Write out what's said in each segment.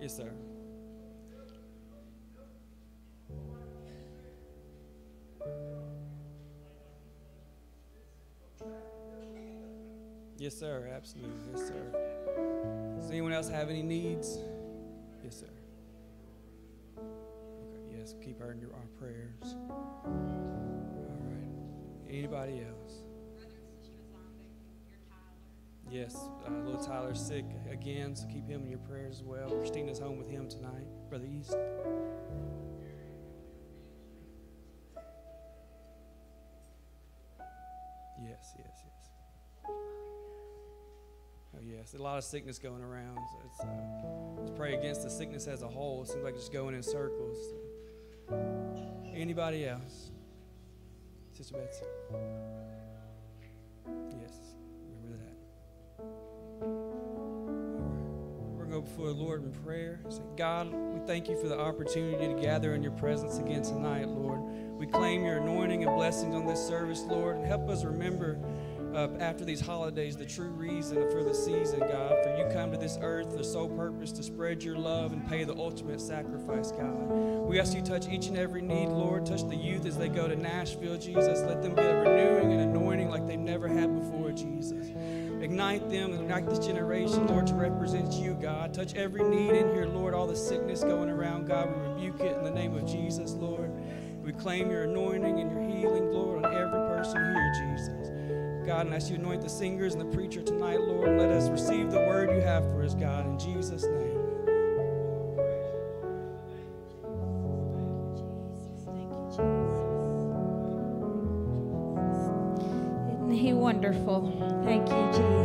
Yes, sir. Yes, sir. Absolutely. Yes, sir. Does anyone else have any needs? Yes, sir. Okay. Yes. Keep her in your, our prayers. All right. Anybody else? Yes, uh, little Tyler's sick again, so keep him in your prayers as well. Christina's home with him tonight, Brother East. Yes, yes, yes. Oh, yes, a lot of sickness going around. So it's, uh, let's pray against the sickness as a whole. It seems like it's going in circles. So. Anybody else? Sister Betsy? Before the Lord in prayer. Say, God, we thank you for the opportunity to gather in your presence again tonight, Lord. We claim your anointing and blessings on this service, Lord, and help us remember uh, after these holidays the true reason for the season, God. For you come to this earth, the sole purpose to spread your love and pay the ultimate sacrifice, God. We ask you to touch each and every need, Lord. Touch the youth as they go to Nashville, Jesus. Let them get a renewing and anointing like they've never had before, Jesus. Ignite them and ignite this generation, Lord, to represent you, God. Touch every need in here, Lord. All the sickness going around, God, we rebuke it in the name of Jesus, Lord. We claim your anointing and your healing, Lord, on every person here, Jesus. God, and as you anoint the singers and the preacher tonight, Lord, let us receive the word you have for us, God, in Jesus' name. Wonderful? Thank you, Jesus.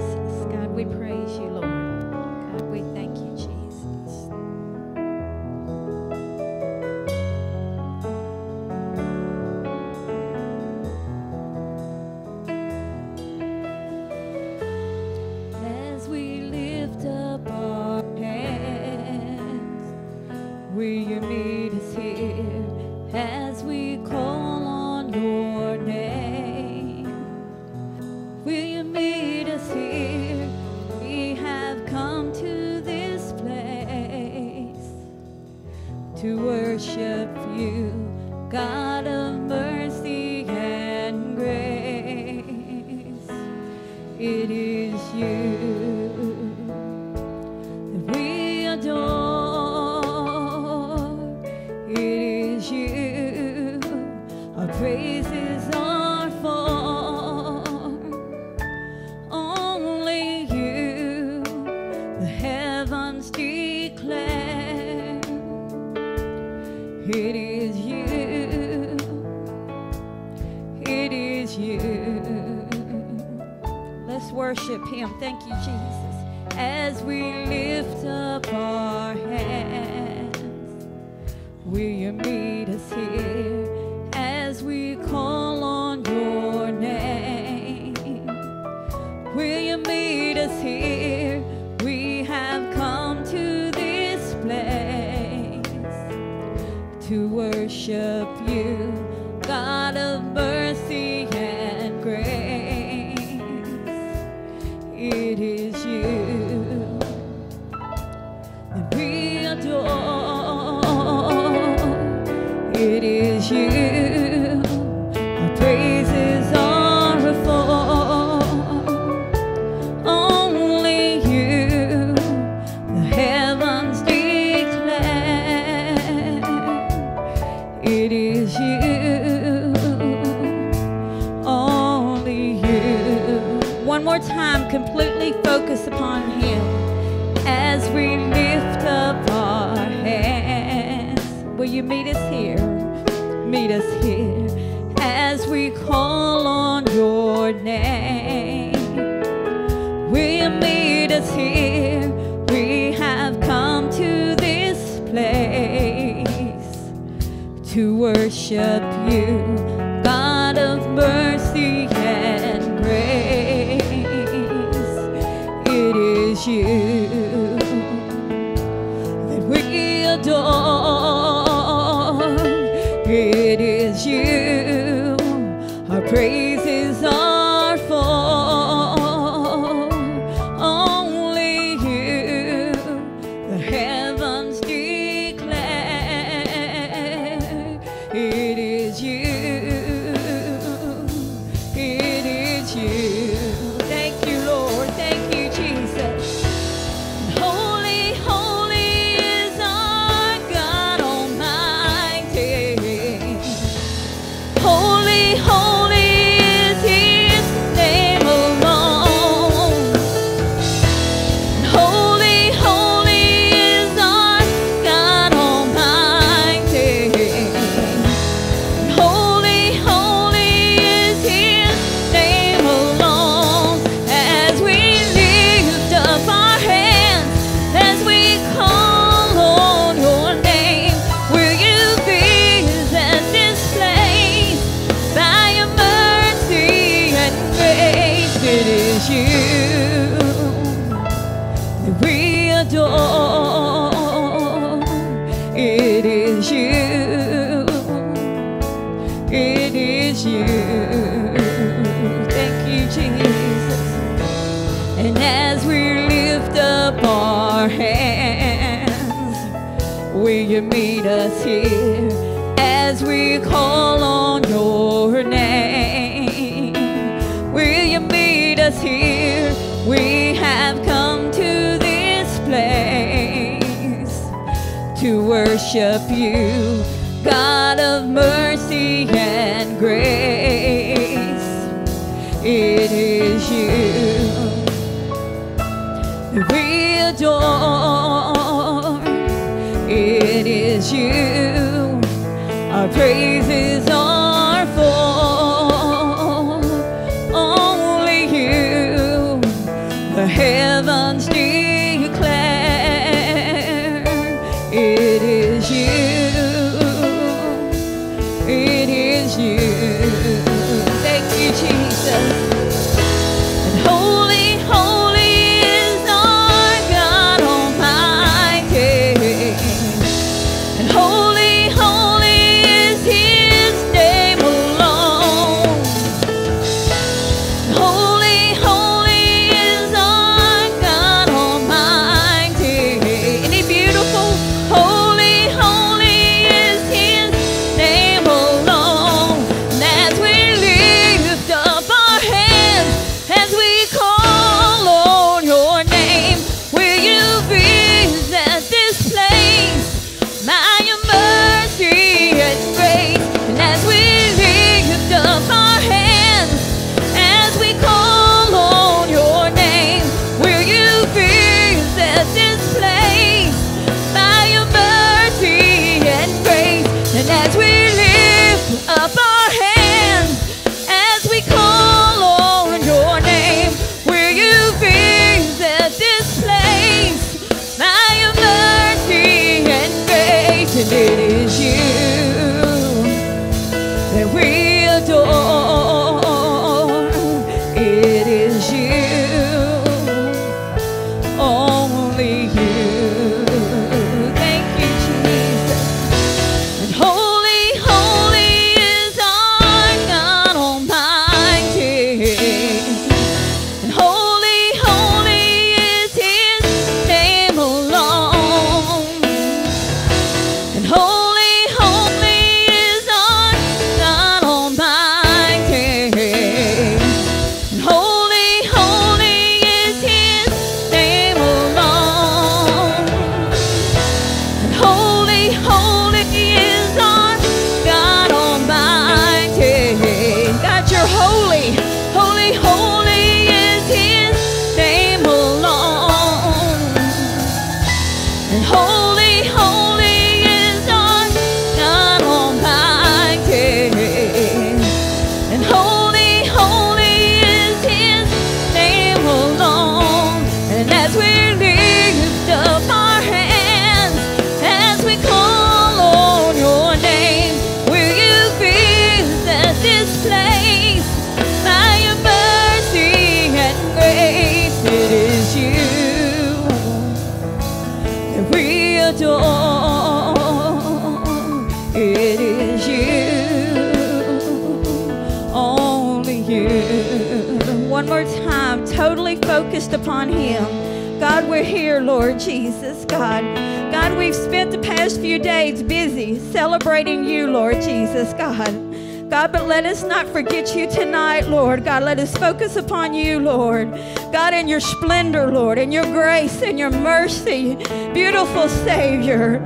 Beautiful Savior,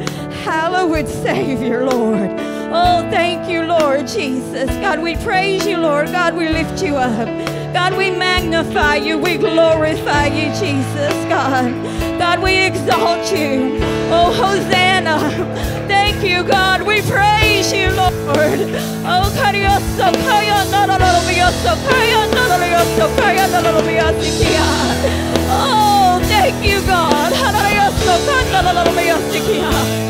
hallowed Savior, Lord. Oh, thank you, Lord Jesus. God, we praise you, Lord. God, we lift you up. God, we magnify you. We glorify you, Jesus, God. God, we exalt you. Oh, Hosanna. Thank you, God. We praise you, Lord. Oh, Oh, thank you, God. Sotanda la la la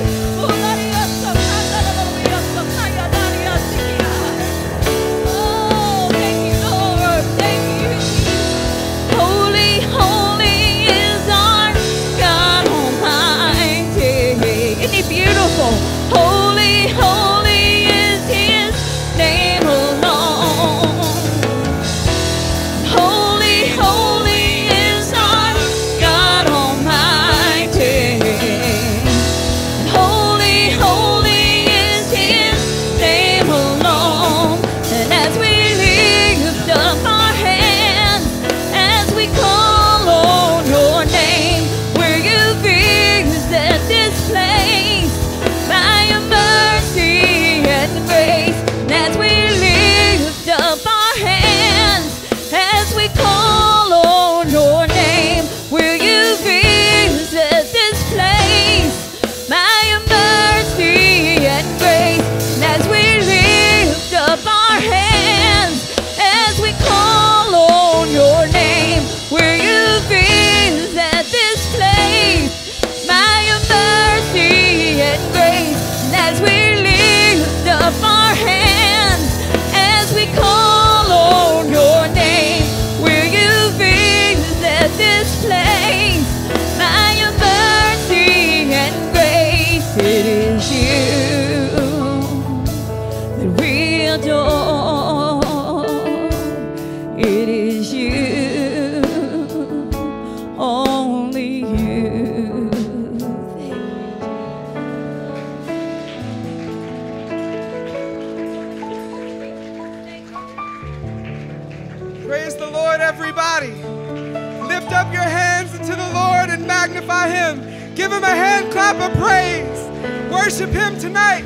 Worship Him tonight.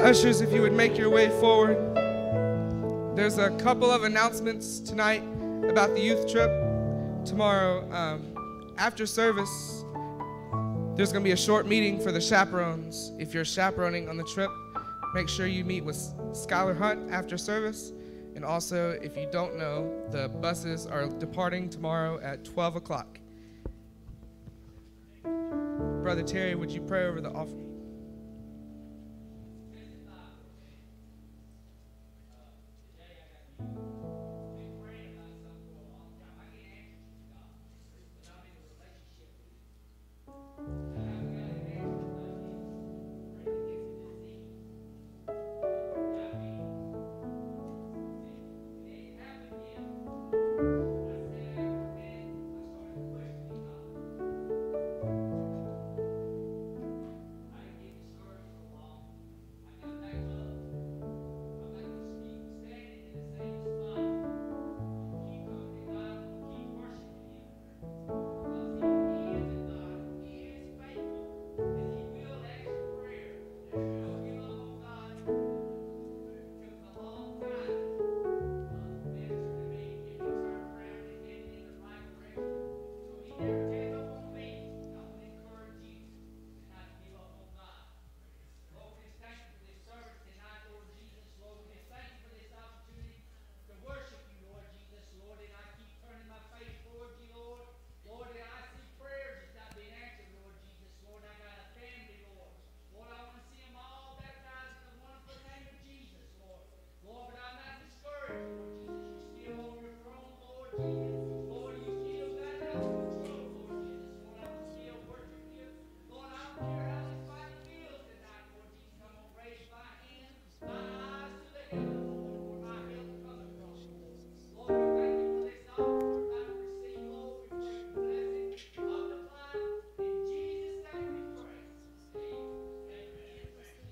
Ushers, if you would make your way forward. There's a couple of announcements tonight about the youth trip. Tomorrow, um, after service, there's going to be a short meeting for the chaperones. If you're chaperoning on the trip, make sure you meet with Skylar Hunt after service. And also, if you don't know, the buses are departing tomorrow at 12 o'clock. Brother Terry, would you pray over the offering?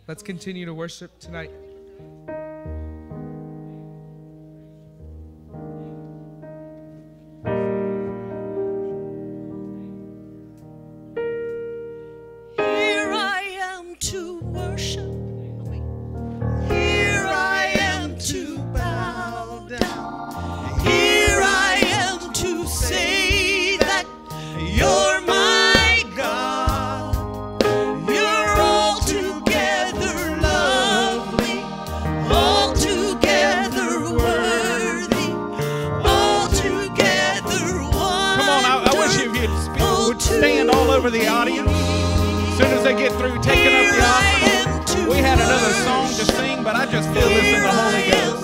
Let's continue to worship tonight. As soon as they get through taking up the offering, we had another song to sing, but I just feel this in the Holy Ghost.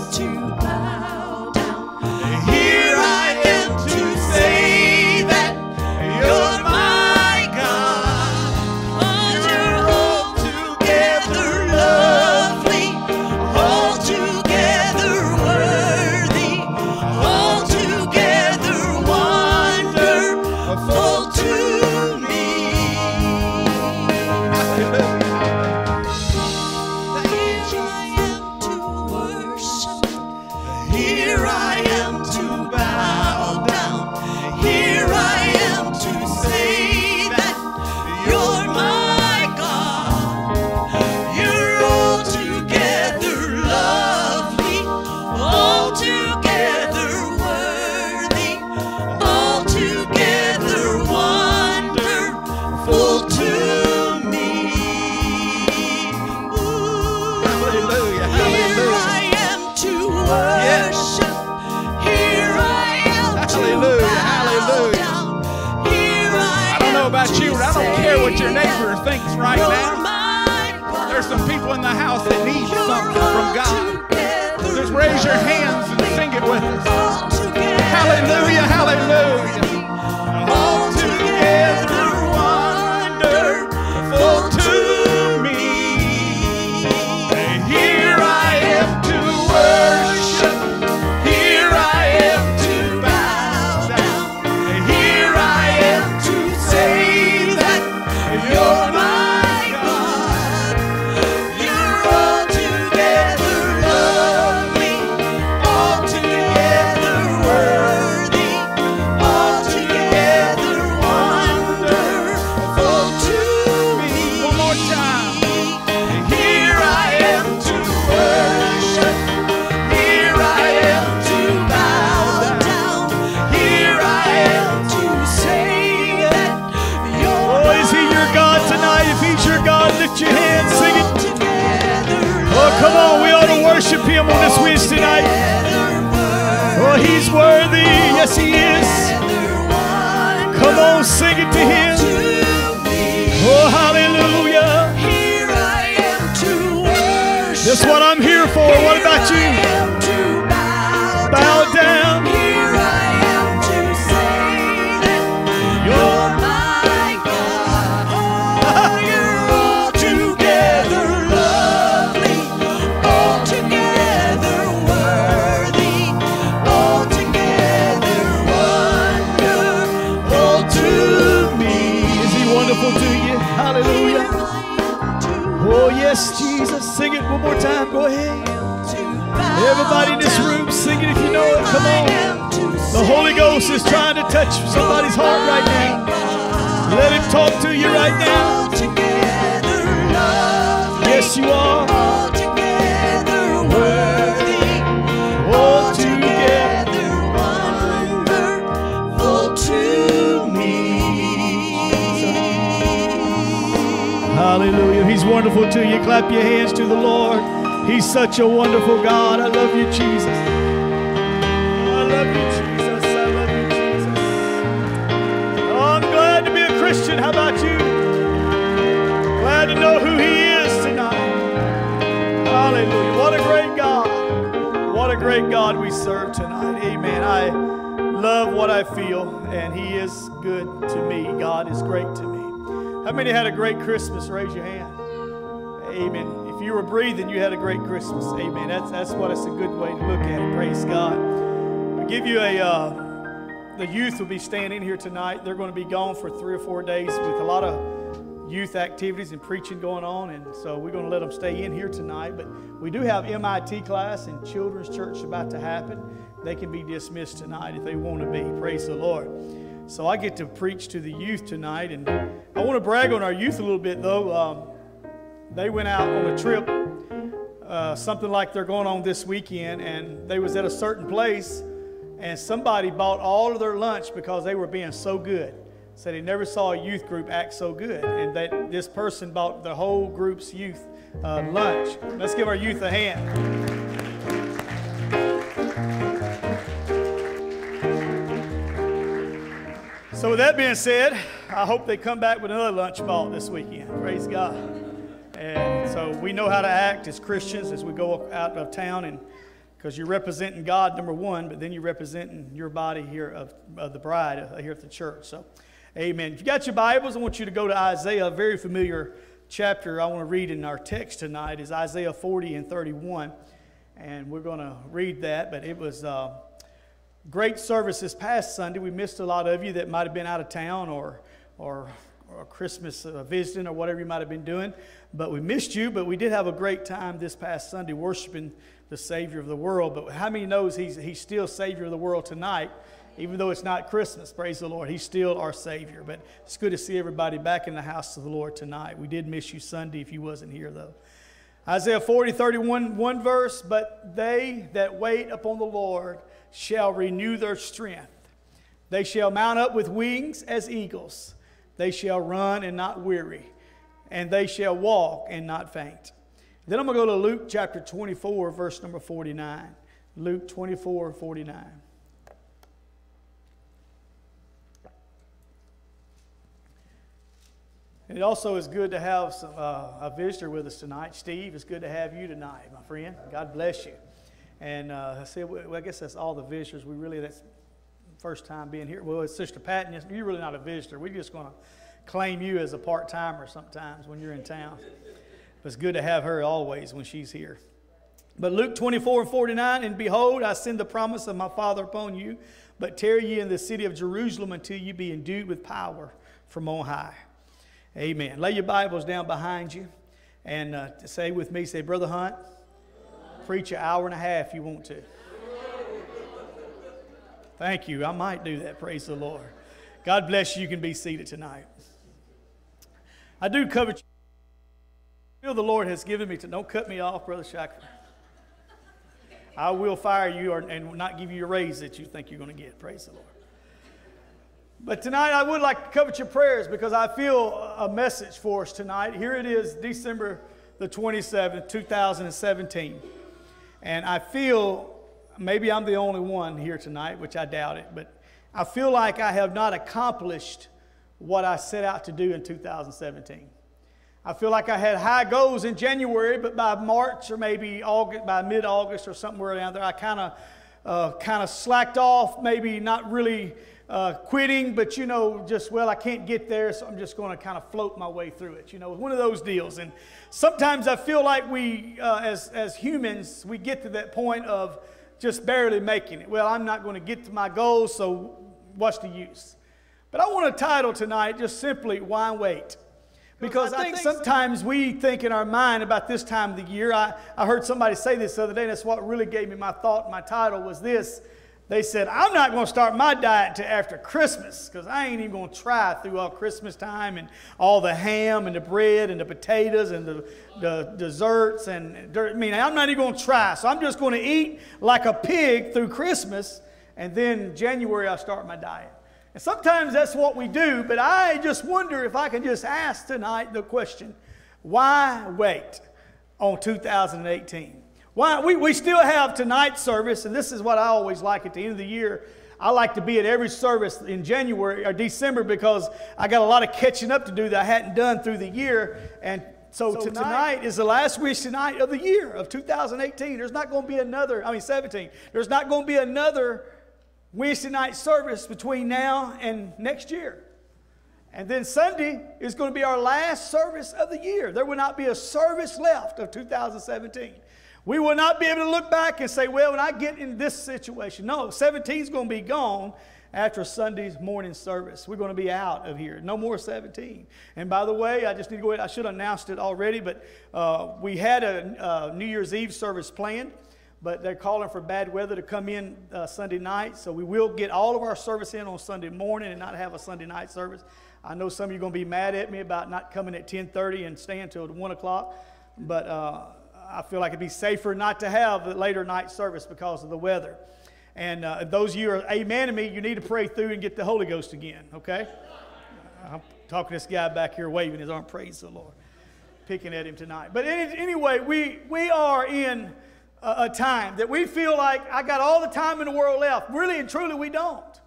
God. Just raise your hands and sing it with us. Hallelujah, hallelujah. him on this Wednesday tonight. Oh, he's worthy. Yes, he is. Come on, sing it to him. Oh, hallelujah. That's what I'm here for. What about you? Everybody in this room, sing it if you know it. Come on. The Holy Ghost is trying to touch somebody's heart right now. Let Him talk to you right now. Yes, you are. Altogether worthy, All together. wonderful to me. Hallelujah. He's wonderful to you. Clap your hands to the Lord. He's such a wonderful God. I love you, Jesus. I love you, Jesus. I love you, Jesus. Oh, I'm glad to be a Christian. How about you? Glad to know who He is tonight. Hallelujah. What a great God. What a great God we serve tonight. Amen. I love what I feel, and He is good to me. God is great to me. How many had a great Christmas? Raise your hand. Amen. You were breathing, you had a great Christmas. Amen. That's that's what it's a good way to look at it. Praise God. I give you a. Uh, the youth will be standing here tonight. They're going to be gone for three or four days with a lot of youth activities and preaching going on, and so we're going to let them stay in here tonight. But we do have MIT class and children's church about to happen. They can be dismissed tonight if they want to be. Praise the Lord. So I get to preach to the youth tonight, and I want to brag on our youth a little bit, though. Um, they went out on a trip, uh, something like they're going on this weekend, and they was at a certain place, and somebody bought all of their lunch because they were being so good. Said he never saw a youth group act so good, and that this person bought the whole group's youth uh, lunch. Let's give our youth a hand. So, with that being said, I hope they come back with another lunch ball this weekend. Praise God. And so we know how to act as Christians as we go out of town, and because you're representing God, number one, but then you're representing your body here of, of the bride uh, here at the church. So, amen. If you got your Bibles, I want you to go to Isaiah, a very familiar chapter I want to read in our text tonight is Isaiah 40 and 31. And we're going to read that, but it was. Uh, great service this past Sunday. We missed a lot of you that might have been out of town or, or, or Christmas uh, visiting or whatever you might have been doing. But we missed you, but we did have a great time this past Sunday worshiping the Savior of the world. But how many knows he's, he's still Savior of the world tonight? Even though it's not Christmas, praise the Lord, He's still our Savior. But it's good to see everybody back in the house of the Lord tonight. We did miss you Sunday if you wasn't here, though. Isaiah 40, 31, one verse, but they that wait upon the Lord shall renew their strength. They shall mount up with wings as eagles. They shall run and not weary, and they shall walk and not faint. Then I'm going to go to Luke chapter 24, verse number 49. Luke 24, 49. It also is good to have some, uh, a visitor with us tonight. Steve, it's good to have you tonight, my friend. God bless you. And uh, I said, well, I guess that's all the visitors. We really, that's first time being here. Well, it's Sister Patton. You're really not a visitor. We're just going to claim you as a part timer sometimes when you're in town. But it's good to have her always when she's here. But Luke 24 and 49, and behold, I send the promise of my Father upon you, but tarry ye in the city of Jerusalem until you be endued with power from on high. Amen. Lay your Bibles down behind you and uh, say with me, say, Brother Hunt, preach an hour and a half if you want to. Thank you. I might do that. Praise the Lord. God bless you. You can be seated tonight. I do cover. Feel the Lord has given me to. Don't cut me off, Brother Shackler. I will fire you or, and not give you a raise that you think you're going to get. Praise the Lord. But tonight I would like to covet your prayers because I feel a message for us tonight. Here it is, December the 27th, 2017. And I feel maybe I'm the only one here tonight, which I doubt it, but I feel like I have not accomplished what I set out to do in 2017. I feel like I had high goals in January, but by March or maybe August, by mid-August or somewhere around there, I kind of uh, kind of slacked off. Maybe not really uh, quitting, but you know, just well, I can't get there, so I'm just going to kind of float my way through it. You know, one of those deals. And sometimes I feel like we, uh, as as humans, we get to that point of just barely making it. Well, I'm not going to get to my goals, so what's the use? But I want a title tonight, just simply "Why Wait." Because I think, sometimes we think in our mind about this time of the year. I, I heard somebody say this the other day, and that's what really gave me my thought. My title was this. They said, I'm not going to start my diet after Christmas because I ain't even going to try through all Christmas time and all the ham and the bread and the potatoes and the, the desserts. And I mean, I'm not even going to try. So I'm just going to eat like a pig through Christmas. And then January, I'll start my diet. And sometimes that's what we do, but I just wonder if I can just ask tonight the question why wait on 2018? Why, we, we still have tonight's service, and this is what I always like at the end of the year. I like to be at every service in January or December because I got a lot of catching up to do that I hadn't done through the year. And so, so tonight, tonight, is the last wish tonight of the year of 2018. There's not going to be another, I mean 17. There's not going to be another Wednesday night service between now and next year. And then Sunday is going to be our last service of the year. There will not be a service left of 2017. We will not be able to look back and say, well, when I get in this situation. No, 17 is going to be gone after Sunday's morning service. We're going to be out of here. No more 17. And by the way, I just need to go ahead. I should have announced it already, but uh, we had a, a New Year's Eve service planned but they're calling for bad weather to come in uh, Sunday night. So we will get all of our service in on Sunday morning and not have a Sunday night service. I know some of you are going to be mad at me about not coming at 10:30 and staying until 1 o'clock, but uh, I feel like it'd be safer not to have a later night service because of the weather. And uh, those of you are amen to me, you need to pray through and get the Holy Ghost again, okay? I'm talking to this guy back here waving his arm, praise the Lord, picking at him tonight. But anyway, we, we are in a, time that we feel like I got all the time in the world left. Really and truly, we don't.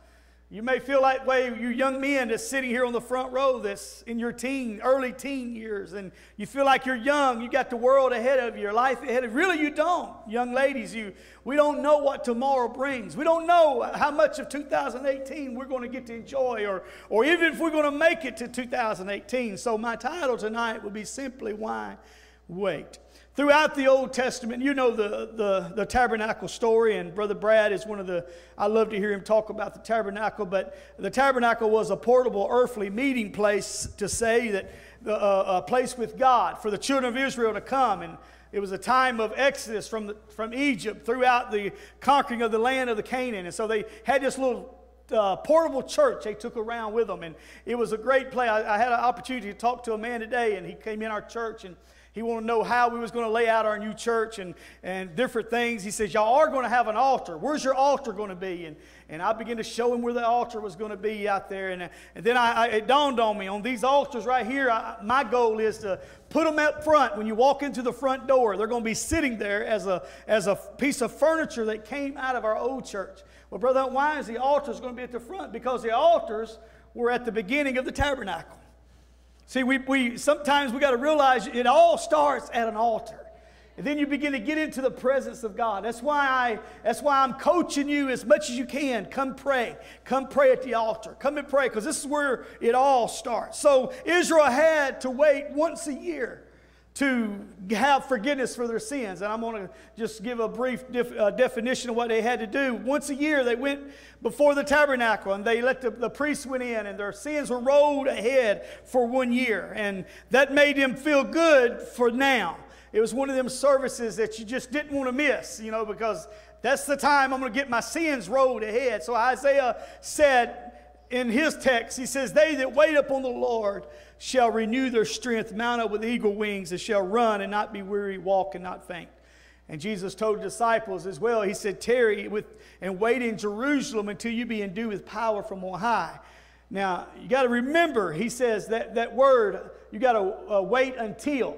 You may feel like way you young men that's sitting here on the front row that's in your teen, early teen years, and you feel like you're young, you got the world ahead of you, your life ahead of you. Really, you don't. Young ladies, you we don't know what tomorrow brings. We don't know how much of 2018 we're going to get to enjoy, or, or even if we're going to make it to 2018. So my title tonight would be simply Why Wait? Throughout the Old Testament, you know the, the, the, tabernacle story, and Brother Brad is one of the, I love to hear him talk about the tabernacle, but the tabernacle was a portable earthly meeting place to say that the, uh, a place with God for the children of Israel to come. And it was a time of exodus from, the, from Egypt throughout the conquering of the land of the Canaan. And so they had this little uh, portable church they took around with them. And it was a great place. I, I had an opportunity to talk to a man today, and he came in our church and he wanted to know how we was going to lay out our new church and, and different things. He says, y'all are going to have an altar. Where's your altar going to be? And, and I began to show him where the altar was going to be out there. And, and then I, I, it dawned on me, on these altars right here, I, my goal is to put them up front. When you walk into the front door, they're going to be sitting there as a, as a piece of furniture that came out of our old church. Well, Brother, why is the altars going to be at the front? Because the altars were at the beginning of the tabernacle. See, we, we sometimes we got to realize it all starts at an altar. And then you begin to get into the presence of God. That's why I that's why I'm coaching you as much as you can. Come pray. Come pray at the altar. Come and pray because this is where it all starts. So Israel had to wait once a year to have forgiveness for their sins. And I'm going to just give a brief def, uh, definition of what they had to do. Once a year, they went before the tabernacle and they let the, the priests went in and their sins were rolled ahead for one year. And that made them feel good for now. It was one of them services that you just didn't want to miss, you know, because that's the time I'm going to get my sins rolled ahead. So Isaiah said in his text, he says, They that wait upon the Lord shall renew their strength, mount up with eagle wings, and shall run and not be weary, walk and not faint. And Jesus told the disciples as well, He said, Tarry with and wait in Jerusalem until you be endued with power from on high. Now, you got to remember, He says that, that word, you got to uh, wait until.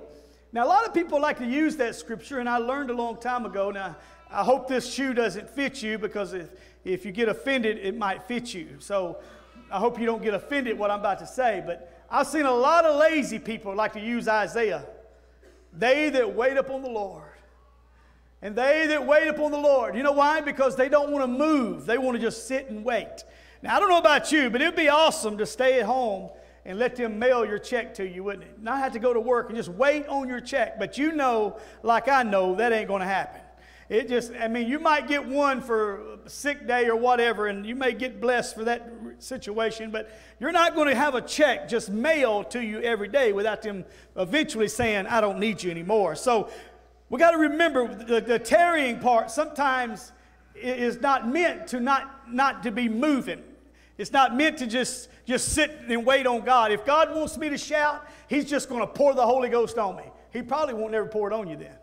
Now, a lot of people like to use that scripture, and I learned a long time ago. Now, I hope this shoe doesn't fit you because if, if you get offended, it might fit you. So I hope you don't get offended what I'm about to say. But I've seen a lot of lazy people like to use Isaiah. They that wait upon the Lord. And they that wait upon the Lord. You know why? Because they don't want to move. They want to just sit and wait. Now, I don't know about you, but it'd be awesome to stay at home and let them mail your check to you, wouldn't it? Not have to go to work and just wait on your check. But you know, like I know, that ain't going to happen. It just, I mean, you might get one for a sick day or whatever, and you may get blessed for that situation, but you're not going to have a check just mailed to you every day without them eventually saying, I don't need you anymore. So we got to remember the, the tarrying part sometimes is not meant to not, not to be moving. It's not meant to just, just sit and wait on God. If God wants me to shout, He's just going to pour the Holy Ghost on me. He probably won't never pour it on you then.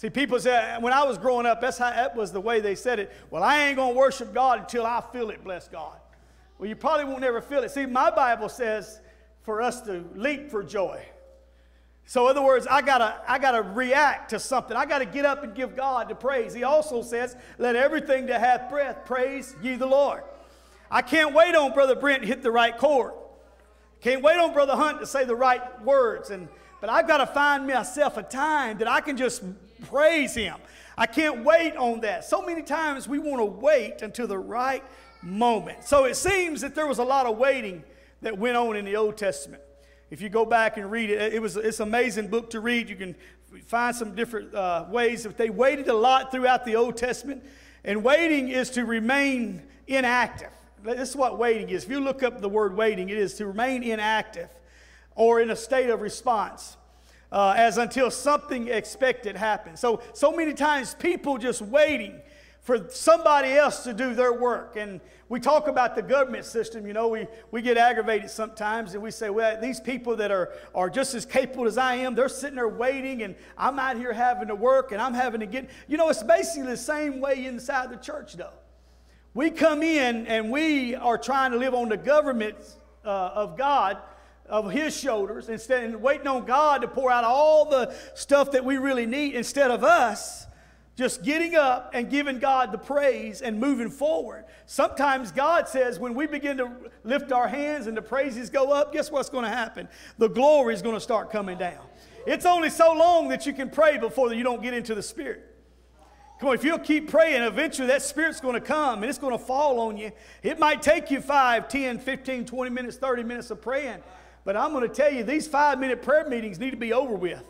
See, people say, when I was growing up, that's how, that was the way they said it. Well, I ain't going to worship God until I feel it, bless God. Well, you probably won't ever feel it. See, my Bible says for us to leap for joy. So, in other words, I gotta, I gotta react to something. I gotta get up and give God the praise. He also says, Let everything that hath breath praise ye the Lord. I can't wait on Brother Brent to hit the right chord. Can't wait on Brother Hunt to say the right words. And, but I've got to find myself a time that I can just praise Him. I can't wait on that. So many times we want to wait until the right moment. So it seems that there was a lot of waiting that went on in the Old Testament. If you go back and read it, it was it's an amazing book to read. You can find some different uh, ways. If they waited a lot throughout the Old Testament, and waiting is to remain inactive. This is what waiting is. If you look up the word waiting, it is to remain inactive or in a state of response. Uh, as until something expected happens. So, so many times people just waiting for somebody else to do their work. And we talk about the government system, you know, we, we get aggravated sometimes and we say, well, these people that are, are just as capable as I am, they're sitting there waiting and I'm out here having to work and I'm having to get, you know, it's basically the same way inside the church, though. We come in and we are trying to live on the government uh, of God, of His shoulders, instead of waiting on God to pour out all the stuff that we really need instead of us just getting up and giving God the praise and moving forward. Sometimes God says when we begin to lift our hands and the praises go up, guess what's going to happen? The glory is going to start coming down. It's only so long that you can pray before you don't get into the Spirit. Come on, if you'll keep praying, eventually that Spirit's going to come and it's going to fall on you. It might take you 5, 10, 15, 20 minutes, 30 minutes of praying. But I'm going to tell you, these five minute prayer meetings need to be over with.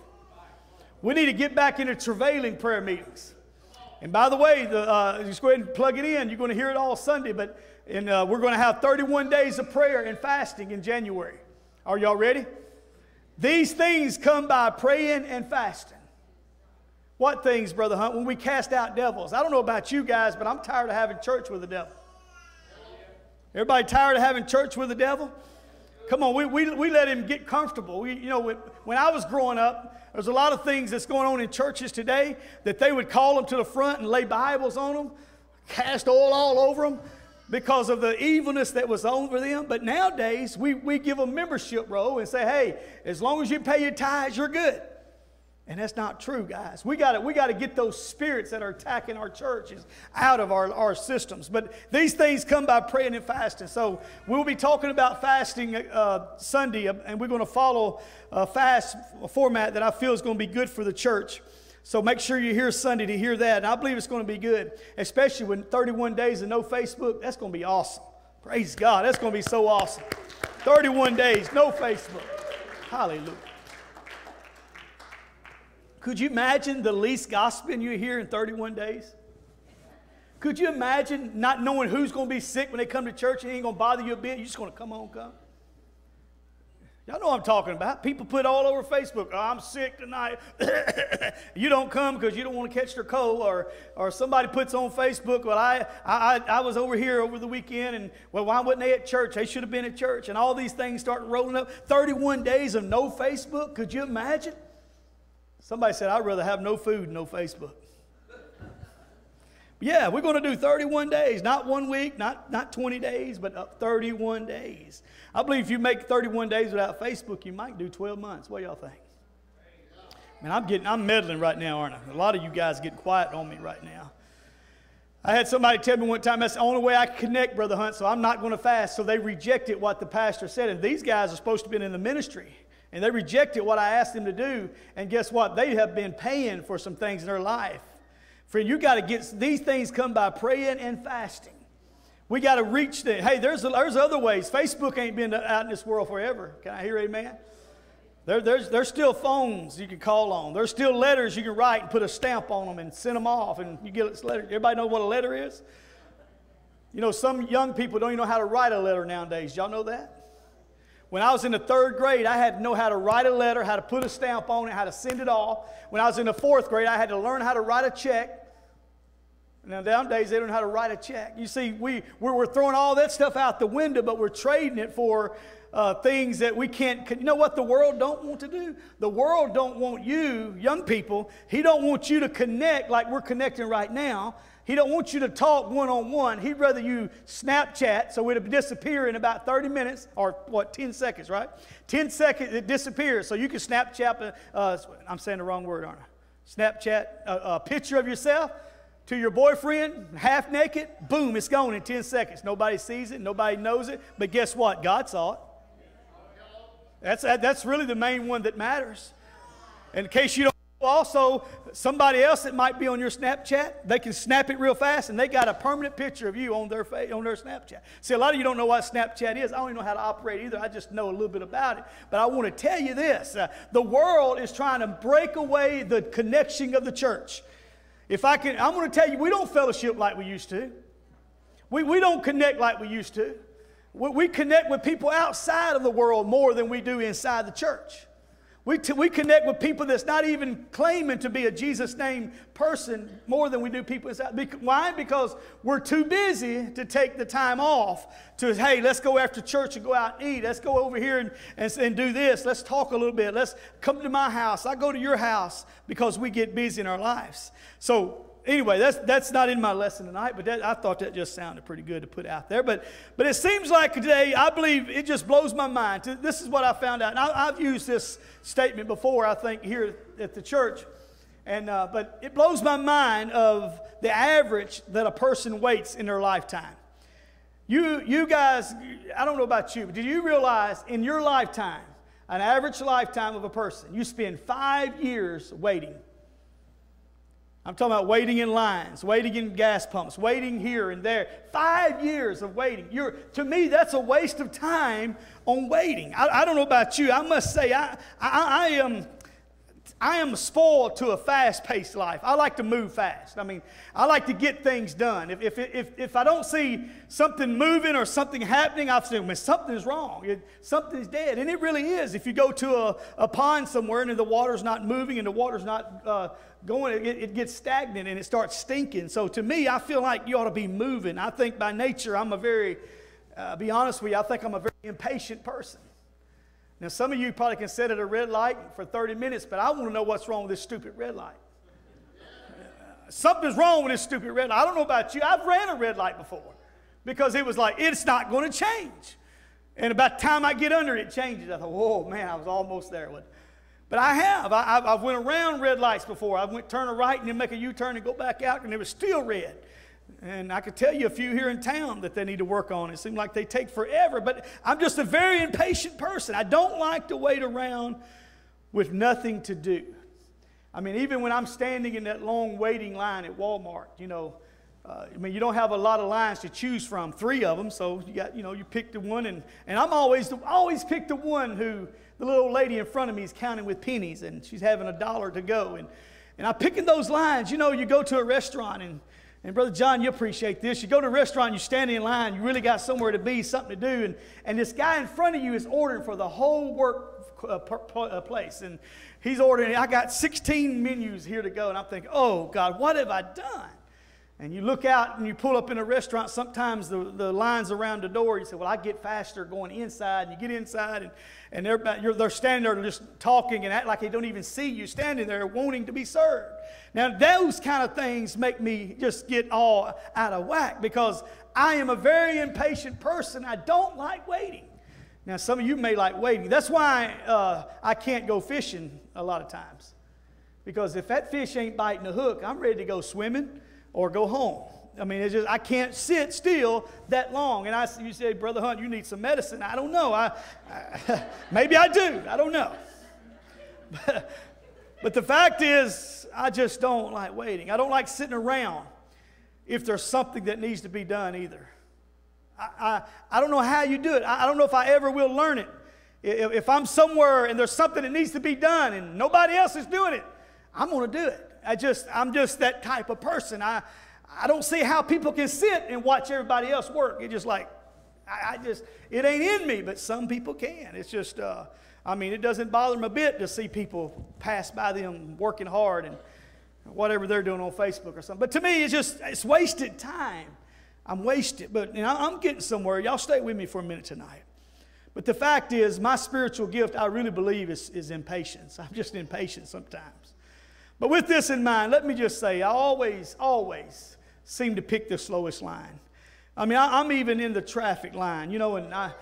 We need to get back into travailing prayer meetings. And by the way, the, uh, just go ahead and plug it in. You're going to hear it all Sunday, but and, uh, we're going to have 31 days of prayer and fasting in January. Are y'all ready? These things come by praying and fasting. What things, Brother Hunt? When we cast out devils. I don't know about you guys, but I'm tired of having church with the devil. Everybody tired of having church with the devil? Come on, we, we, we let him get comfortable. We, you know, when, I was growing up, there's a lot of things that's going on in churches today that they would call them to the front and lay Bibles on them, cast oil all over them because of the evilness that was over them. But nowadays, we, we give a membership roll and say, hey, as long as you pay your tithes, you're good. And that's not true, guys. We got we to get those spirits that are attacking our churches out of our, our systems. But these things come by praying and fasting. So we'll be talking about fasting uh, Sunday, uh, and we're going to follow a fast format that I feel is going to be good for the church. So make sure you're here Sunday to hear that. And I believe it's going to be good, especially when 31 days of no Facebook. That's going to be awesome. Praise God. That's going to be so awesome. 31 days, no Facebook. Hallelujah. Could you imagine the least gossiping you hear in 31 days? Could you imagine not knowing who's going to be sick when they come to church and ain't going to bother you a bit? You're just going to come on, come. Y'all know what I'm talking about. People put all over Facebook, oh, I'm sick tonight. you don't come because you don't want to catch their cold. Or, or somebody puts on Facebook, well, I, I, I was over here over the weekend, and well, why wasn't they at church? They should have been at church. And all these things start rolling up. 31 days of no Facebook. Could you imagine? Somebody said, I'd rather have no food no Facebook. yeah, we're going to do 31 days, not one week, not, not 20 days, but uh, 31 days. I believe if you make 31 days without Facebook, you might do 12 months. What y'all think? Man, I'm getting, I'm meddling right now, aren't I? A lot of you guys getting quiet on me right now. I had somebody tell me one time that's the only way I can connect, Brother Hunt, so I'm not going to fast. So they rejected what the pastor said. And these guys are supposed to be in the ministry. And they rejected what I asked them to do. And guess what? They have been paying for some things in their life. Friend, you got to get these things come by praying and fasting. We got to reach the, hey, there's, there's other ways. Facebook ain't been out in this world forever. Can I hear amen? There, there's, there's still phones you can call on. There's still letters you can write and put a stamp on them and send them off, and you get a letter. Everybody know what a letter is? You know, some young people don't even know how to write a letter nowadays. Y'all know that? When I was in the third grade, I had to know how to write a letter, how to put a stamp on it, how to send it off. When I was in the fourth grade, I had to learn how to write a check. Now, nowadays, they don't know how to write a check. You see, we, we're, throwing all that stuff out the window, but we're trading it for uh, things that we can't you know what the world don't want to do the world don't want you young people he don't want you to connect like we're connecting right now he don't want you to talk one-on-one he'd rather you snapchat so it'll disappear in about 30 minutes or what 10 seconds right 10 seconds it disappears so you can snapchat uh, i'm saying the wrong word aren't i snapchat a, a picture of yourself to your boyfriend, half naked, boom, it's gone in 10 seconds. Nobody sees it, nobody knows it, but guess what? God saw it. That's, that's really the main one that matters. In case you don't also, somebody else that might be on your Snapchat, they can snap it real fast and they got a permanent picture of you on their, on their Snapchat. See, a lot of you don't know what Snapchat is. I don't even know how to operate either. I just know a little bit about it. But I want to tell you this uh, the world is trying to break away the connection of the church. If I can, I'm going to tell you, we don't fellowship like we used to. We, we don't connect like we used to. We connect with people outside of the world more than we do inside the church. We, t- we connect with people that's not even claiming to be a Jesus name person more than we do people why? Because we're too busy to take the time off to, hey, let's go after church and go out and eat. Let's go over here and, and, and do this. Let's talk a little bit. Let's come to my house. I go to your house because we get busy in our lives. So anyway, that's, that's not in my lesson tonight, but that, I thought that just sounded pretty good to put out there. But, but it seems like today, I believe it just blows my mind. This is what I found out. And I, have used this statement before, I think, here at the church. And, uh, but it blows my mind of the average that a person waits in their lifetime. You, you guys, I don't know about you, but did you realize in your lifetime, an average lifetime of a person, you spend five years waiting I'm talking about waiting in lines, waiting in gas pumps, waiting here and there. Five years of waiting. You're, to me, that's a waste of time on waiting. I, I don't know about you. I must say, I, I, I am I am spoiled to a fast paced life. I like to move fast. I mean, I like to get things done. If, if, if, if I don't see something moving or something happening, I'll say, well, something's wrong. It, something's dead. And it really is. If you go to a, a pond somewhere and the water's not moving and the water's not uh, going, it, it gets stagnant and it starts stinking. So to me, I feel like you ought to be moving. I think by nature, I'm a very, uh, be honest with you, I think I'm a very impatient person. Now, some of you probably can sit at a red light for 30 minutes, but I want to know what's wrong with this stupid red light. Something's wrong with this stupid red light. I don't know about you. I've ran a red light before because it was like, it's not going to change. And about the time I get under it, it changes. I thought, whoa, man, I was almost there. But I have. I, have went around red lights before. I went turn a right and then make a U-turn and go back out, and it was still red. And I could tell you a few here in town that they need to work on. It seems like they take forever, but I'm just a very impatient person. I don't like to wait around with nothing to do. I mean, even when I'm standing in that long waiting line at Walmart, you know, uh, I mean, you don't have a lot of lines to choose from, three of them, so you got, you know, you pick the one, and, and I'm always, always pick the one who, the little lady in front of me is counting with pennies, and she's having a dollar to go, and, and I'm picking those lines. You know, you go to a restaurant, and and Brother John, you appreciate this. You go to a restaurant, you stand in line, you really got somewhere to be, something to do, and, and this guy in front of you is ordering for the whole work uh, uh, place. And he's ordering, I got 16 menus here to go. And I'm thinking, oh God, what have I done? And you look out and you pull up in a restaurant, sometimes the, the lines around the door, you say, Well, I get faster going inside. And you get inside, and, and they're, they're standing there just talking and act like they don't even see you standing there wanting to be served. Now, those kind of things make me just get all out of whack because I am a very impatient person. I don't like waiting. Now, some of you may like waiting. That's why uh, I can't go fishing a lot of times. Because if that fish ain't biting the hook, I'm ready to go swimming or go home. I mean, it's just, I can't sit still that long. And I, you say, Brother Hunt, you need some medicine. I don't know. I, I maybe I do. I don't know. But, but the fact is, I just don't like waiting. I don't like sitting around if there's something that needs to be done either. I, I, I don't know how you do it. I, I don't know if I ever will learn it. If, if I'm somewhere and there's something that needs to be done and nobody else is doing it, I'm going to do it. I just, I'm just that type of person. I, I don't see how people can sit and watch everybody else work. It's just like, I, I just, it ain't in me, but some people can. It's just, uh, I mean, it doesn't bother them a bit to see people pass by them working hard and whatever they're doing on Facebook or something. But to me, it's just, it's wasted time. I'm wasted, but you know, I'm getting somewhere. Y'all stay with me for a minute tonight. But the fact is, my spiritual gift, I really believe, is, is impatience. I'm just impatient sometimes. But with this in mind, let me just say, I always, always seem to pick the slowest line. I mean, I, am even in the traffic line, you know, and I,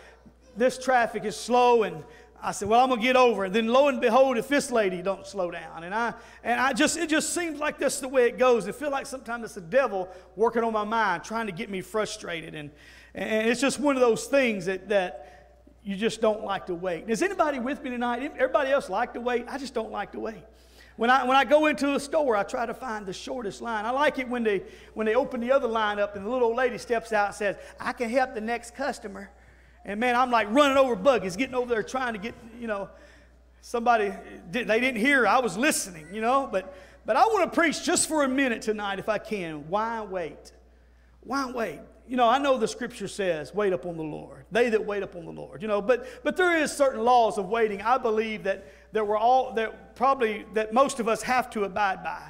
this traffic is slow, and I said, well, I'm gonna get over And Then lo and behold, if this lady don't slow down, and I and I just it just seems like that's the way it goes. It feels like sometimes it's the devil working on my mind, trying to get me frustrated, and and it's just one of those things that that you just don't like to wait. Is anybody with me tonight? Everybody else like to wait? I just don't like to wait. When I, when I go into a store, I try to find the shortest line. I like it when they, when they open the other line up and the little old lady steps out and says, I can help the next customer. And man, I'm like running over buggies, getting over there trying to get, you know, somebody, they didn't hear, I was listening, you know. But, but I want to preach just for a minute tonight, if I can. Why wait? Why wait? You know, I know the scripture says, wait upon the Lord. They that wait upon the Lord, you know, but, but there is certain laws of waiting. I believe that that we're all that probably that most of us have to abide by.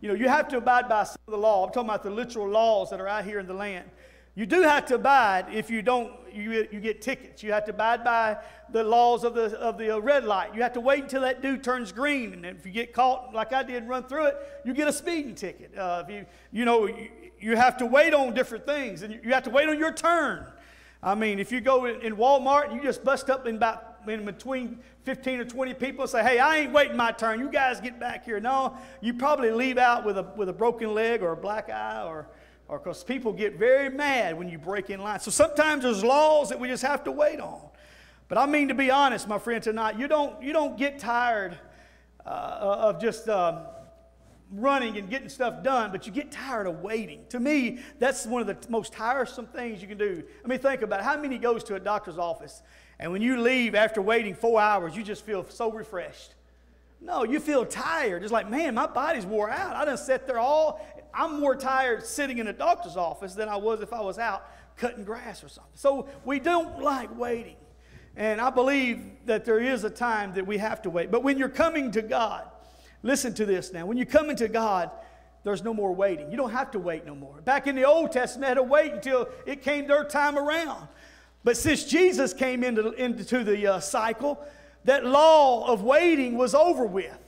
You know, you have to abide by some of the law. I'm talking about the literal laws that are out here in the land. You do have to abide if you don't, you, you get tickets. You have to abide by the laws of the, of the uh, red light. You have to wait until that dude turns green. And if you get caught like I did, run through it, you get a speeding ticket. Uh, if you, you know, you, you have to wait on different things and you have to wait on your turn. I mean, if you go in Walmart and you just bust up in about in between 15 or 20 people say, hey, I ain't waiting my turn. You guys get back here. No, you probably leave out with a, with a broken leg or a black eye or or because people get very mad when you break in line. So sometimes there's laws that we just have to wait on. But I mean to be honest, my friend, tonight, you don't, you don't get tired uh, of just um, running and getting stuff done, but you get tired of waiting. To me, that's one of the most tiresome things you can do. I mean, think about it. How many goes to a doctor's office and when you leave after waiting four hours, you just feel so refreshed. No, you feel tired. It's like, man, my body's wore out. I done sat there all, I'm more tired sitting in a doctor's office than I was if I was out cutting grass or something. So we don't like waiting. And I believe that there is a time that we have to wait. But when you're coming to God, listen to this now. When you're coming to God, there's no more waiting. You don't have to wait no more. Back in the Old Testament, they had to wait until it came their time around. But since Jesus came into, into the uh, cycle, that law of waiting was over with.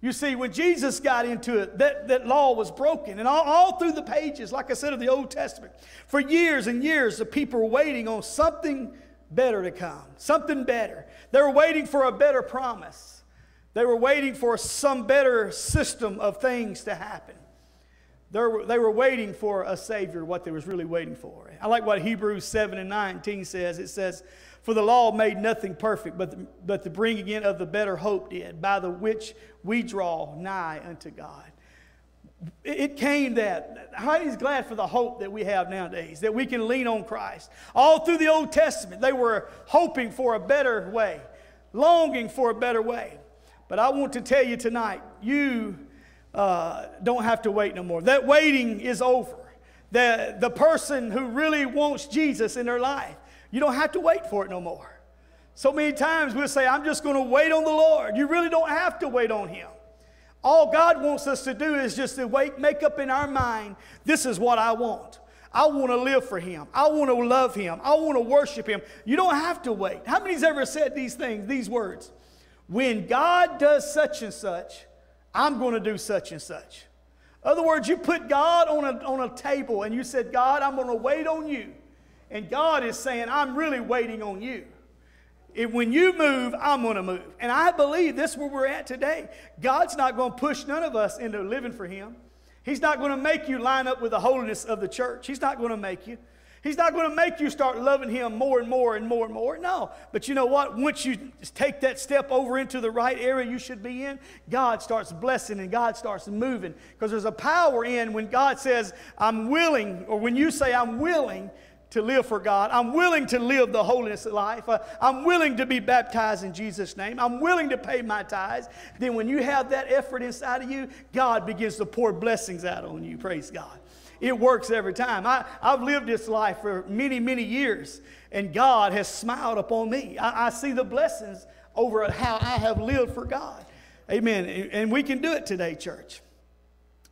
You see, when Jesus got into it, that, that law was broken. And all, all through the pages, like I said, of the Old Testament, for years and years, the people were waiting on something better to come, something better. They were waiting for a better promise, they were waiting for some better system of things to happen. They were, they were waiting for a Savior, what they was really waiting for. I like what Hebrews 7 and 19 says. It says, For the law made nothing perfect, but the, but the bringing in of the better hope did, by the which we draw nigh unto God. It came that. Heidi's glad for the hope that we have nowadays, that we can lean on Christ. All through the Old Testament, they were hoping for a better way, longing for a better way. But I want to tell you tonight, you uh, don't have to wait no more. That waiting is over. The, the person who really wants Jesus in their life, you don't have to wait for it no more. So many times we'll say, I'm just going to wait on the Lord. You really don't have to wait on Him. All God wants us to do is just to wait, make up in our mind, this is what I want. I want to live for Him. I want to love Him. I want to worship Him. You don't have to wait. How many's ever said these things, these words? When God does such and such, I'm going to do such and such. Other words, you put God on a, on a table and you said, God, I'm going to wait on you. And God is saying, I'm really waiting on you. If, when you move, I'm going to move. And I believe this is where we're at today. God's not going to push none of us into living for Him. He's not going to make you line up with the holiness of the church. He's not going to make you. He's not going to make you start loving Him more and more and more and more. No. But you know what? Once you take that step over into the right area you should be in, God starts blessing and God starts moving. Because there's a power in when God says, I'm willing, or when you say, I'm willing to live for God. I'm willing to live the holiness of life. Uh, I'm willing to be baptized in Jesus' name. I'm willing to pay my tithes. Then, when you have that effort inside of you, God begins to pour blessings out on you. Praise God. It works every time. I, I've lived this life for many, many years, and God has smiled upon me. I, I see the blessings over how I have lived for God. Amen. And we can do it today, church.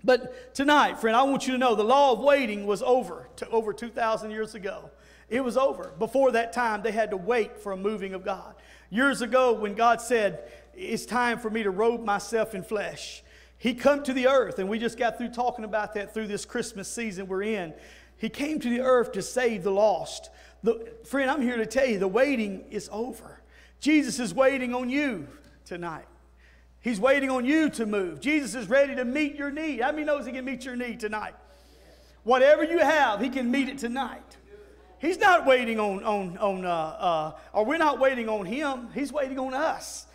But tonight, friend, I want you to know the law of waiting was over to over 2,000 years ago. It was over. Before that time, they had to wait for a moving of God. Years ago, when God said, It's time for me to robe myself in flesh, he come to the earth, and we just got through talking about that through this Christmas season we're in. He came to the earth to save the lost. The, friend, I'm here to tell you the waiting is over. Jesus is waiting on you tonight. He's waiting on you to move. Jesus is ready to meet your need. How many knows he can meet your need tonight? Whatever you have, he can meet it tonight. He's not waiting on, on, on uh, uh, or we're not waiting on him. He's waiting on us.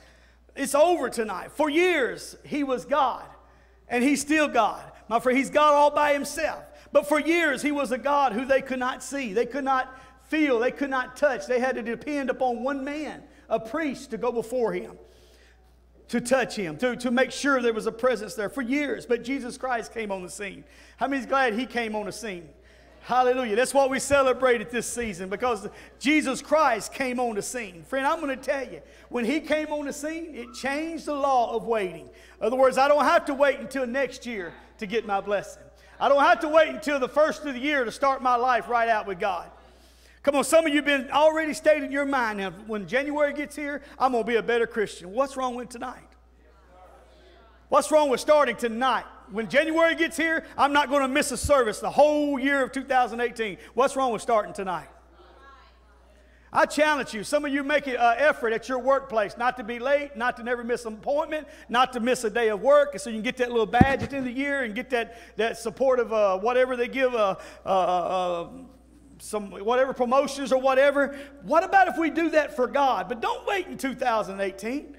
It's over tonight. For years, he was God and he's still God. My friend, he's God all by himself. But for years, he was a God who they could not see, they could not feel, they could not touch. They had to depend upon one man, a priest, to go before him, to touch him, to, to make sure there was a presence there for years. But Jesus Christ came on the scene. How many's glad he came on the scene? Hallelujah. That's what we celebrated this season because Jesus Christ came on the scene. Friend, I'm going to tell you, when he came on the scene, it changed the law of waiting. In other words, I don't have to wait until next year to get my blessing. I don't have to wait until the first of the year to start my life right out with God. Come on, some of you have been already stated in your mind now, when January gets here, I'm going to be a better Christian. What's wrong with tonight? What's wrong with starting tonight? When January gets here, I'm not going to miss a service the whole year of 2018. What's wrong with starting tonight? I challenge you. Some of you make an uh, effort at your workplace not to be late, not to never miss an appointment, not to miss a day of work, so you can get that little badge at the end of the year and get that, that support of uh, whatever they give, uh, uh, uh, some whatever promotions or whatever. What about if we do that for God? But don't wait in 2018.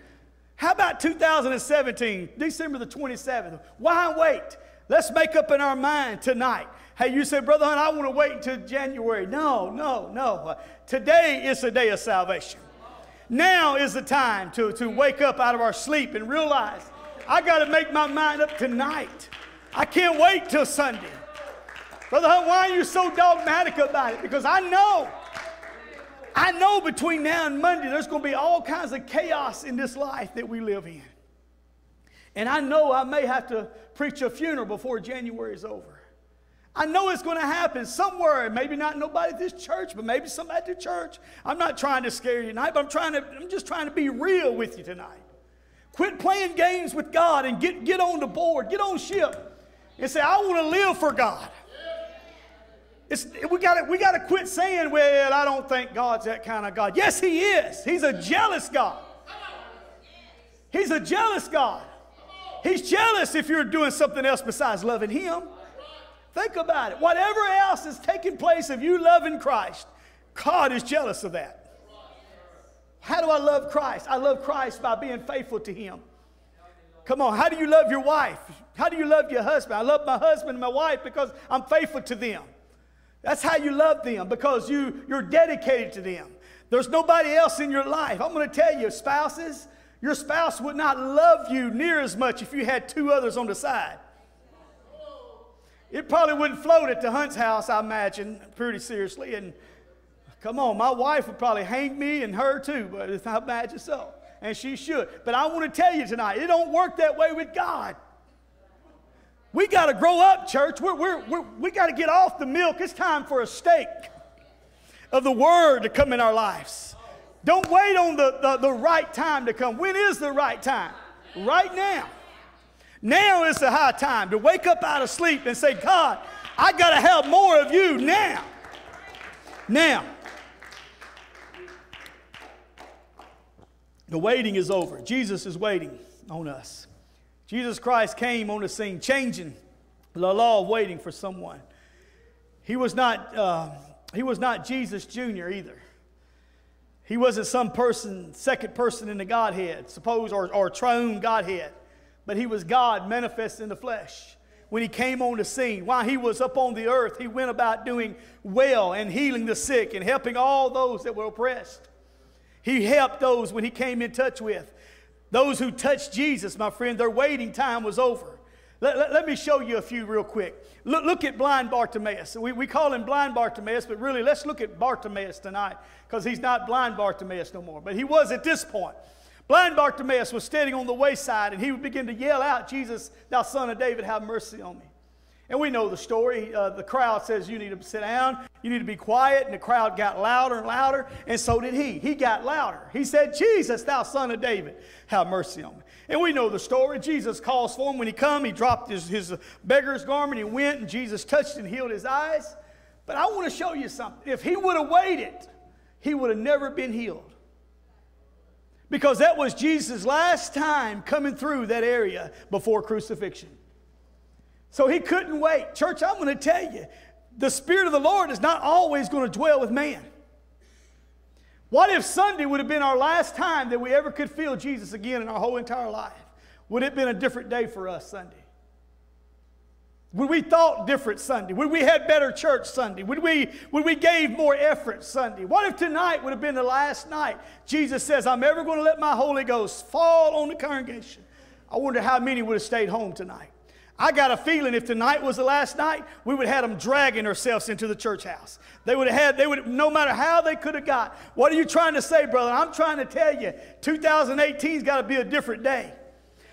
How about 2017, December the 27th? Why wait? Let's make up in our mind tonight. Hey, you say, Brother Hunt, I want to wait until January. No, no, no. Today is the day of salvation. Now is the time to, to wake up out of our sleep and realize I got to make my mind up tonight. I can't wait till Sunday. Brother Hunt, why are you so dogmatic about it? Because I know I know between now and Monday there's going to be all kinds of chaos in this life that we live in. And I know I may have to preach a funeral before January is over. I know it's going to happen somewhere, maybe not nobody at this church, but maybe somebody at the church. I'm not trying to scare you tonight, but I'm trying to, I'm just trying to be real with you tonight. Quit playing games with God and get, get on the board, get on ship, and say, I want to live for God. It's, we got we to quit saying, well, I don't think God's that kind of God. Yes, He is. He's a jealous God. He's a jealous God. He's jealous if you're doing something else besides loving Him. Think about it. Whatever else is taking place of you loving Christ, God is jealous of that. How do I love Christ? I love Christ by being faithful to Him. Come on, how do you love your wife? How do you love your husband? I love my husband and my wife because I'm faithful to them. That's how you love them because you, you're dedicated to them. There's nobody else in your life. I'm going to tell you, spouses, your spouse would not love you near as much if you had two others on the side. It probably wouldn't float at the Hunt's house, I imagine, pretty seriously. And come on, my wife would probably hang me and her too, but I imagine so. And she should. But I want to tell you tonight, it don't work that way with God. We got to grow up, church. We're, we're, we're, we got to get off the milk. It's time for a steak of the word to come in our lives. Don't wait on the, the, the right time to come. When is the right time? Right now. Now is the high time to wake up out of sleep and say, God, I got to have more of you now. Now. The waiting is over. Jesus is waiting on us. Jesus Christ came on the scene, changing the law of waiting for someone. He was not, uh, he was not Jesus Jr. either. He wasn't some person, second person in the Godhead, suppose, or, or triune Godhead, but he was God manifest in the flesh when he came on the scene. While he was up on the earth, he went about doing well and healing the sick and helping all those that were oppressed. He helped those when he came in touch with. Those who touched Jesus, my friend, their waiting time was over. Let, let, let, me show you a few real quick. Look, look at blind Bartimaeus. We, we call him blind Bartimaeus, but really let's look at Bartimaeus tonight because he's not blind Bartimaeus no more. But he was at this point. Blind Bartimaeus was standing on the wayside and he would begin to yell out, Jesus, thou son of David, have mercy on me. And we know the story. Uh, the crowd says, You need to sit down, you need to be quiet. And the crowd got louder and louder, and so did he. He got louder. He said, Jesus, thou son of David, have mercy on me. And we know the story. Jesus calls for him. When he come, he dropped his, his beggar's garment. He went, and Jesus touched and healed his eyes. But I want to show you something. If he would have waited, he would have never been healed. Because that was Jesus' last time coming through that area before crucifixion. So he couldn't wait. Church, I'm going to tell you, the Spirit of the Lord is not always going to dwell with man. What if Sunday would have been our last time that we ever could feel Jesus again in our whole entire life? Would it have been a different day for us Sunday? Would we thought different Sunday? Would we had better church Sunday? Would we, would we gave more effort Sunday? What if tonight would have been the last night? Jesus says, I'm ever going to let my Holy Ghost fall on the congregation. I wonder how many would have stayed home tonight. I got a feeling if tonight was the last night, we would have had them dragging ourselves into the church house. They would have had, they would, no matter how they could have got. What are you trying to say, brother? I'm trying to tell you, 2018's got to be a different day.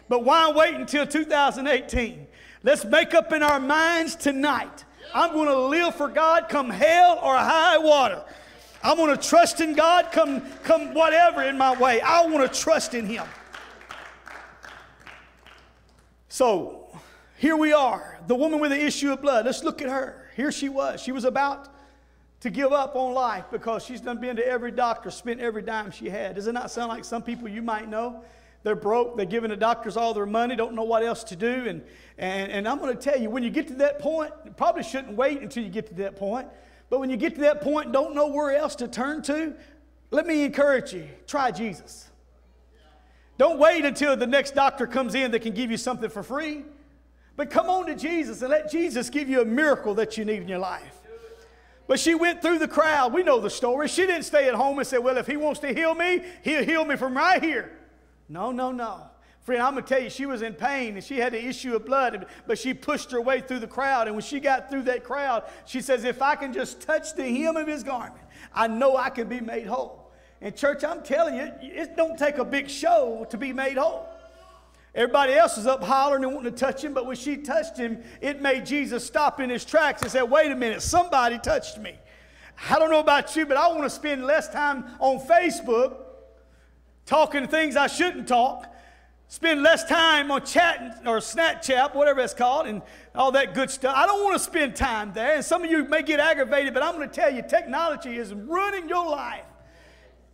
But why wait until 2018? Let's make up in our minds tonight. I'm going to live for God come hell or high water. I'm going to trust in God come, come whatever in my way. I want to trust in Him. So, here we are, the woman with the issue of blood. Let's look at her. Here she was. She was about to give up on life because she's done been to every doctor, spent every dime she had. Does it not sound like some people you might know? They're broke, they're giving the doctors all their money, don't know what else to do. And, and, and I'm going to tell you, when you get to that point, you probably shouldn't wait until you get to that point. But when you get to that point point, don't know where else to turn to, let me encourage you try Jesus. Don't wait until the next doctor comes in that can give you something for free. But come on to Jesus and let Jesus give you a miracle that you need in your life. But she went through the crowd. We know the story. She didn't stay at home and say, Well, if he wants to heal me, he'll heal me from right here. No, no, no. Friend, I'm going to tell you, she was in pain and she had an issue of blood, but she pushed her way through the crowd. And when she got through that crowd, she says, If I can just touch the hem of his garment, I know I can be made whole. And, church, I'm telling you, it don't take a big show to be made whole. Everybody else was up hollering and wanting to touch him, but when she touched him, it made Jesus stop in his tracks and said, Wait a minute, somebody touched me. I don't know about you, but I want to spend less time on Facebook talking things I shouldn't talk, spend less time on chatting or Snapchat, whatever it's called, and all that good stuff. I don't want to spend time there. And some of you may get aggravated, but I'm going to tell you technology is ruining your life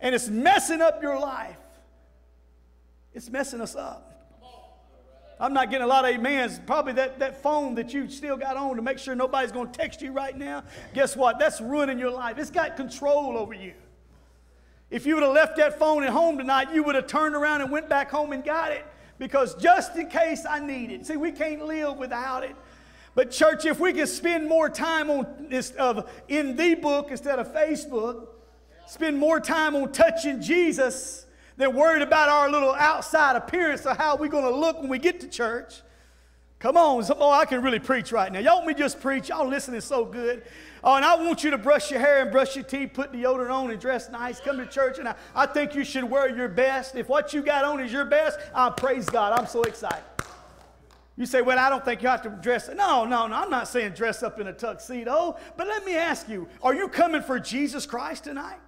and it's messing up your life. It's messing us up. I'm not getting a lot of amens. Probably that, that phone that you still got on to make sure nobody's going to text you right now. Guess what? That's ruining your life. It's got control over you. If you would have left that phone at home tonight, you would have turned around and went back home and got it because just in case I need it. See, we can't live without it. But church, if we can spend more time on this of in the book instead of Facebook, spend more time on touching Jesus they're worried about our little outside appearance of how we're going to look when we get to church. Come on, oh, I can really preach right now. Y'all want me just preach? Y'all listening so good. Oh, and I want you to brush your hair and brush your teeth, put deodorant on, and dress nice. Come to church, and I, I think you should wear your best. If what you got on is your best, I praise God. I'm so excited. You say, well, I don't think you have to dress. No, no, no. I'm not saying dress up in a tuxedo. But let me ask you, are you coming for Jesus Christ tonight?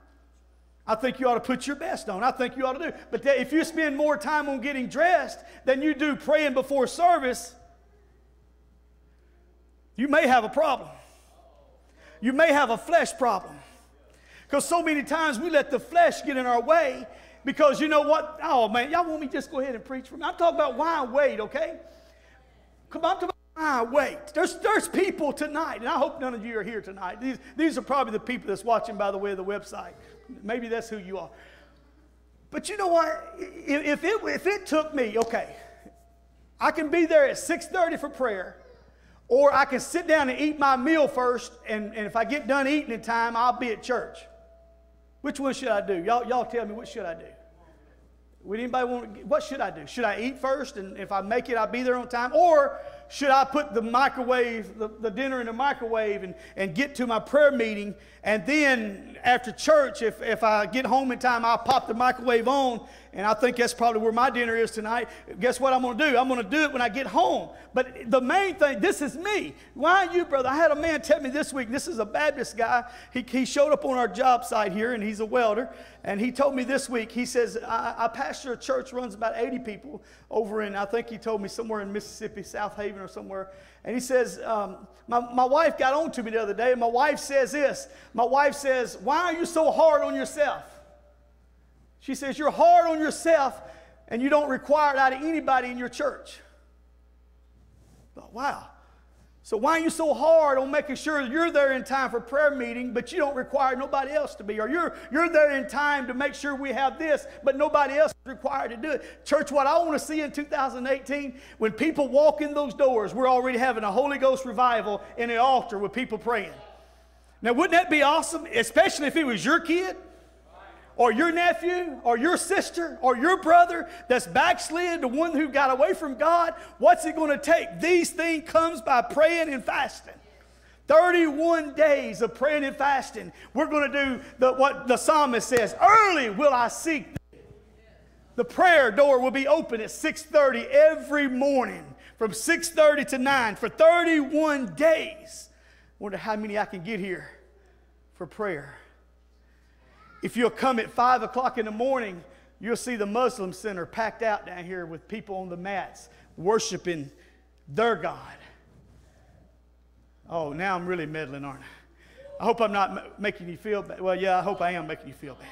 I think you ought to put your best on. I think you ought to do. But if you spend more time on getting dressed than you do praying before service, you may have a problem. You may have a flesh problem. Because so many times we let the flesh get in our way Because you know what? Oh man, y'all want me to just go ahead and preach for me? I'm talking about why wait, okay? Come on, talking about why wait. There's, there's people tonight, and I hope none of you are here tonight. These, these are probably the people that's watching by the way of the website. Maybe that's who you are. But you know what? If, it, if it took me, okay, I can be there at 6.30 for prayer, or I can sit down and eat my meal first, and, and if I get done eating in time, I'll be at church. Which one should I do? Y'all, y'all tell me what should I do? Would anybody want what should I do? Should I eat first and if I make it, I'll be there on time? Or should I put the microwave, the, the dinner in the microwave and, and get to my prayer meeting? And then after church, if, if I get home in time, I'll pop the microwave on and I think that's probably where my dinner is tonight. Guess what I'm going to do? I'm going to do it when I get home. But the main thing, this is me. Why are you, brother? I had a man tell me this week, this is a Baptist guy. He, he showed up on our job site here, and he's a welder. And he told me this week, he says, I, I pastor a church, runs about 80 people over in, I think he told me somewhere in Mississippi, Southaven or somewhere. And he says, um, my, my wife got on to me the other day, and my wife says this. My wife says, Why are you so hard on yourself? She says, You're hard on yourself and you don't require it out of anybody in your church. But wow. So why are you so hard on making sure you're there in time for prayer meeting, but you don't require nobody else to be? Or you're, you're there in time to make sure we have this, but nobody else is required to do it. Church, what I want to see in 2018, when people walk in those doors, we're already having a Holy Ghost revival in the altar with people praying. Now, wouldn't that be awesome? Especially if it was your kid or your nephew or your sister or your brother that's backslid, the one who got away from God, what's it going to take? These things comes by praying and fasting. 31 days of praying and fasting. We're going to do the, what the psalmist says, early will I seek thee. The prayer door will be open at 6:30 every morning from 6:30 to 9 for 31 days. Wonder how many I can get here for prayer. If you'll come at 5 o'clock in the morning, you'll see the Muslim center packed out down here with people on the mats worshiping their God. Oh, now I'm really meddling, aren't I? I hope I'm not making you feel bad. Well, yeah, I hope I am making you feel bad.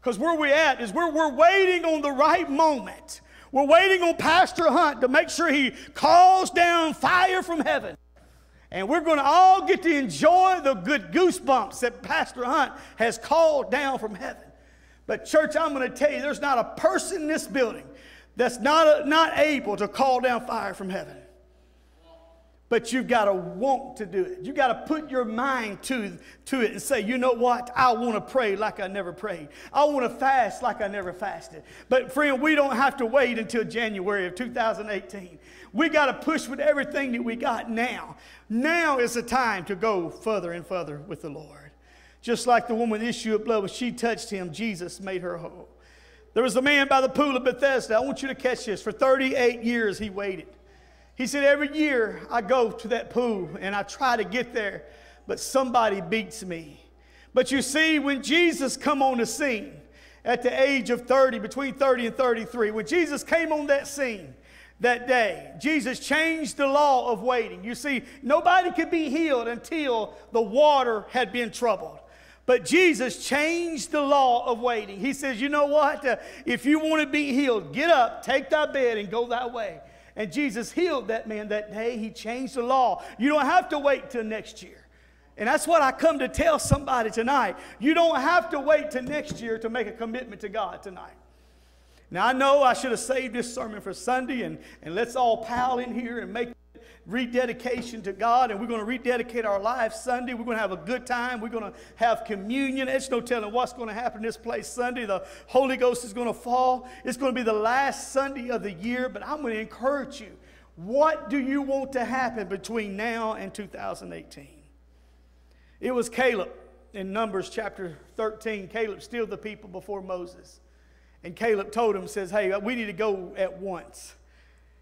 Because where we're at is where we're waiting on the right moment. We're waiting on Pastor Hunt to make sure he calls down fire from heaven and we're going to all get to enjoy the good goosebumps that Pastor Hunt has called down from heaven. But, church, I'm going to tell you there's not a person in this building that's not, not able to call down fire from heaven. But you've got to want to do it. You've got to put your mind to, to it and say, you know what? I want to pray like I never prayed. I want to fast like I never fasted. But, friend, we don't have to wait until January of 2018. We got to push with everything that we got now. Now is the time to go further and further with the Lord. Just like the woman issue of blood, when she touched him, Jesus made her whole. There was a man by the pool of Bethesda. I want you to catch this. For 38 years, he waited. He said, Every year I go to that pool and I try to get there, but somebody beats me. But you see, when Jesus come on the scene at the age of 30, between 30 and 33, when Jesus came on that scene, that day. Jesus changed the law of waiting. You see, nobody could be healed until the water had been troubled. But Jesus changed the law of waiting. He says, You know what? Uh, if you want to be healed, get up, take thy bed, and go thy way. And Jesus healed that man that day. He changed the law. You don't have to wait till next year. And that's what I come to tell somebody tonight. You don't have to wait till next year to make a commitment to God tonight. Now, I know I should have saved this sermon for Sunday, and, and let's all pile in here and make rededication to God, and we're going to rededicate our lives Sunday. We're going to have a good time. We're going to have communion. It's no telling what's going to happen in this place Sunday. The Holy Ghost is going to fall. It's going to be the last Sunday of the year, but I'm going to encourage you. What do you want to happen between now and 2018? It was Caleb in Numbers chapter 13. Caleb stilled the people before Moses. And Caleb told him, says, hey, we need to go at once.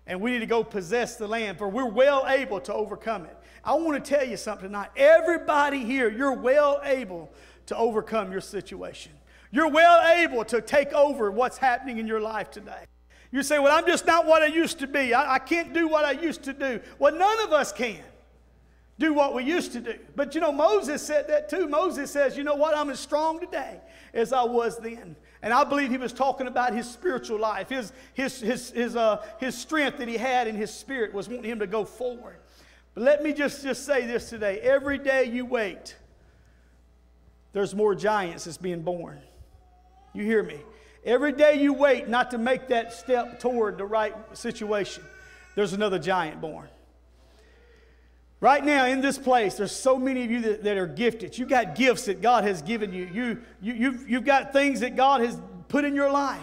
And we need to go possess the land, for we're well able to overcome it. I want to tell you something tonight. Everybody here, you're well able to overcome your situation. You're well able to take over what's happening in your life today. You say, Well, I'm just not what I used to be. I, I can't do what I used to do. Well, none of us can do what we used to do. But you know, Moses said that too. Moses says, You know what? I'm as strong today as I was then. And I believe he was talking about his spiritual life. His, his, his, his, uh, his strength that he had in his spirit was wanting him to go forward. But let me just, just say this today. Every day you wait, there's more giants that's being born. You hear me? Every day you wait not to make that step toward the right situation, there's another giant born. Right now in this place, there's so many of you that, that are gifted. You got gifts that God has given you. You, you you've, you've got things that God has put in your life,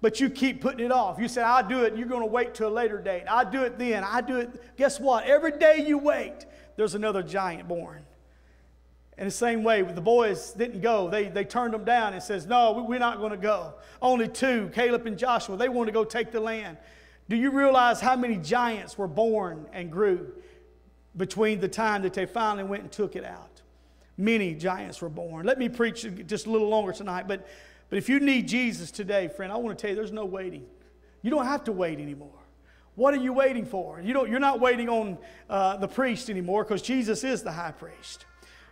but you keep putting it off. You say, I'll do it, you're going to wait till a later date. I'll do it then. I do it. Guess what? Every day you wait, there's another giant born. In the same way, the boys didn't go. They, they turned them down and says, no, we're not going to go. Only two, Caleb and Joshua, they want to go take the land. Do you realize how many giants were born and grew? Between the time that they finally went and took it out. Many giants were born. Let me preach just a little longer tonight, but, but if you need Jesus today, friend, I want to tell you there's no waiting. You don't have to wait anymore. What are you waiting for? You don't, you're not waiting on uh, the priest anymore because Jesus is the high priest.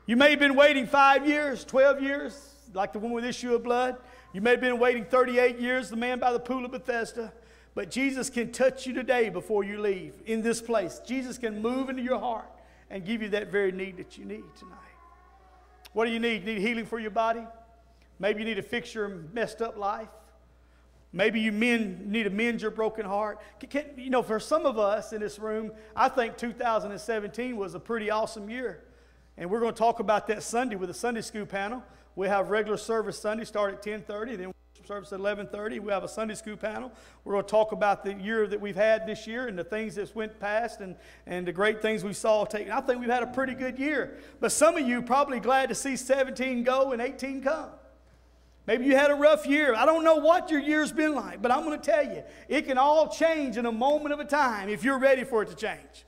You may have been waiting five years, 12 years, like the woman with issue of blood. You may have been waiting 38 years, the man by the pool of Bethesda. But Jesus can touch you today before you leave in this place. Jesus can move into your heart and give you that very need that you need tonight. What do you need? Need healing for your body? Maybe you need to fix your messed up life. Maybe you men need to mend your broken heart. Can, you know, for some of us in this room, I think 2017 was a pretty awesome year. And we're going to talk about that Sunday with the Sunday school panel. We have regular service Sunday start at 10:30. Then service at 11.30 we have a sunday school panel. We're going to talk about the year that we've had this year and the things that's went past and, and the great things we saw take. I think we've had a pretty good year. But some of you probably glad to see 17 go and 18 come. Maybe you had a rough year. I don't know what your year's been like but i'm going to tell you it can all change in a moment of a time if you're ready for it to change.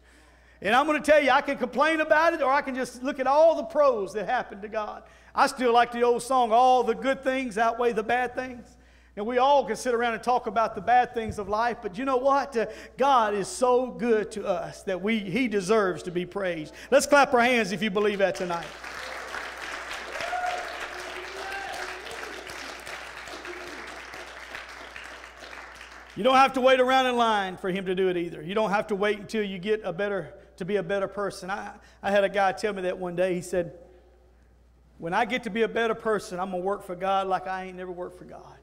And i'm going to tell you i can complain about it or i can just look at all the pros that happened to god I still like the old song, All the Good Things Outweigh the Bad Things. And we all can sit around and talk about the bad things of life, but you know what? Uh, God is so good to us that we, He deserves to be praised. Let's clap our hands if you believe that tonight. You don't have to wait around in line for him to do it either. You don't have to wait until you get a better to be a better person. I, I had a guy tell me that one day. He said, when I get to be a better person, I'm going to work for God like I ain't never worked for God.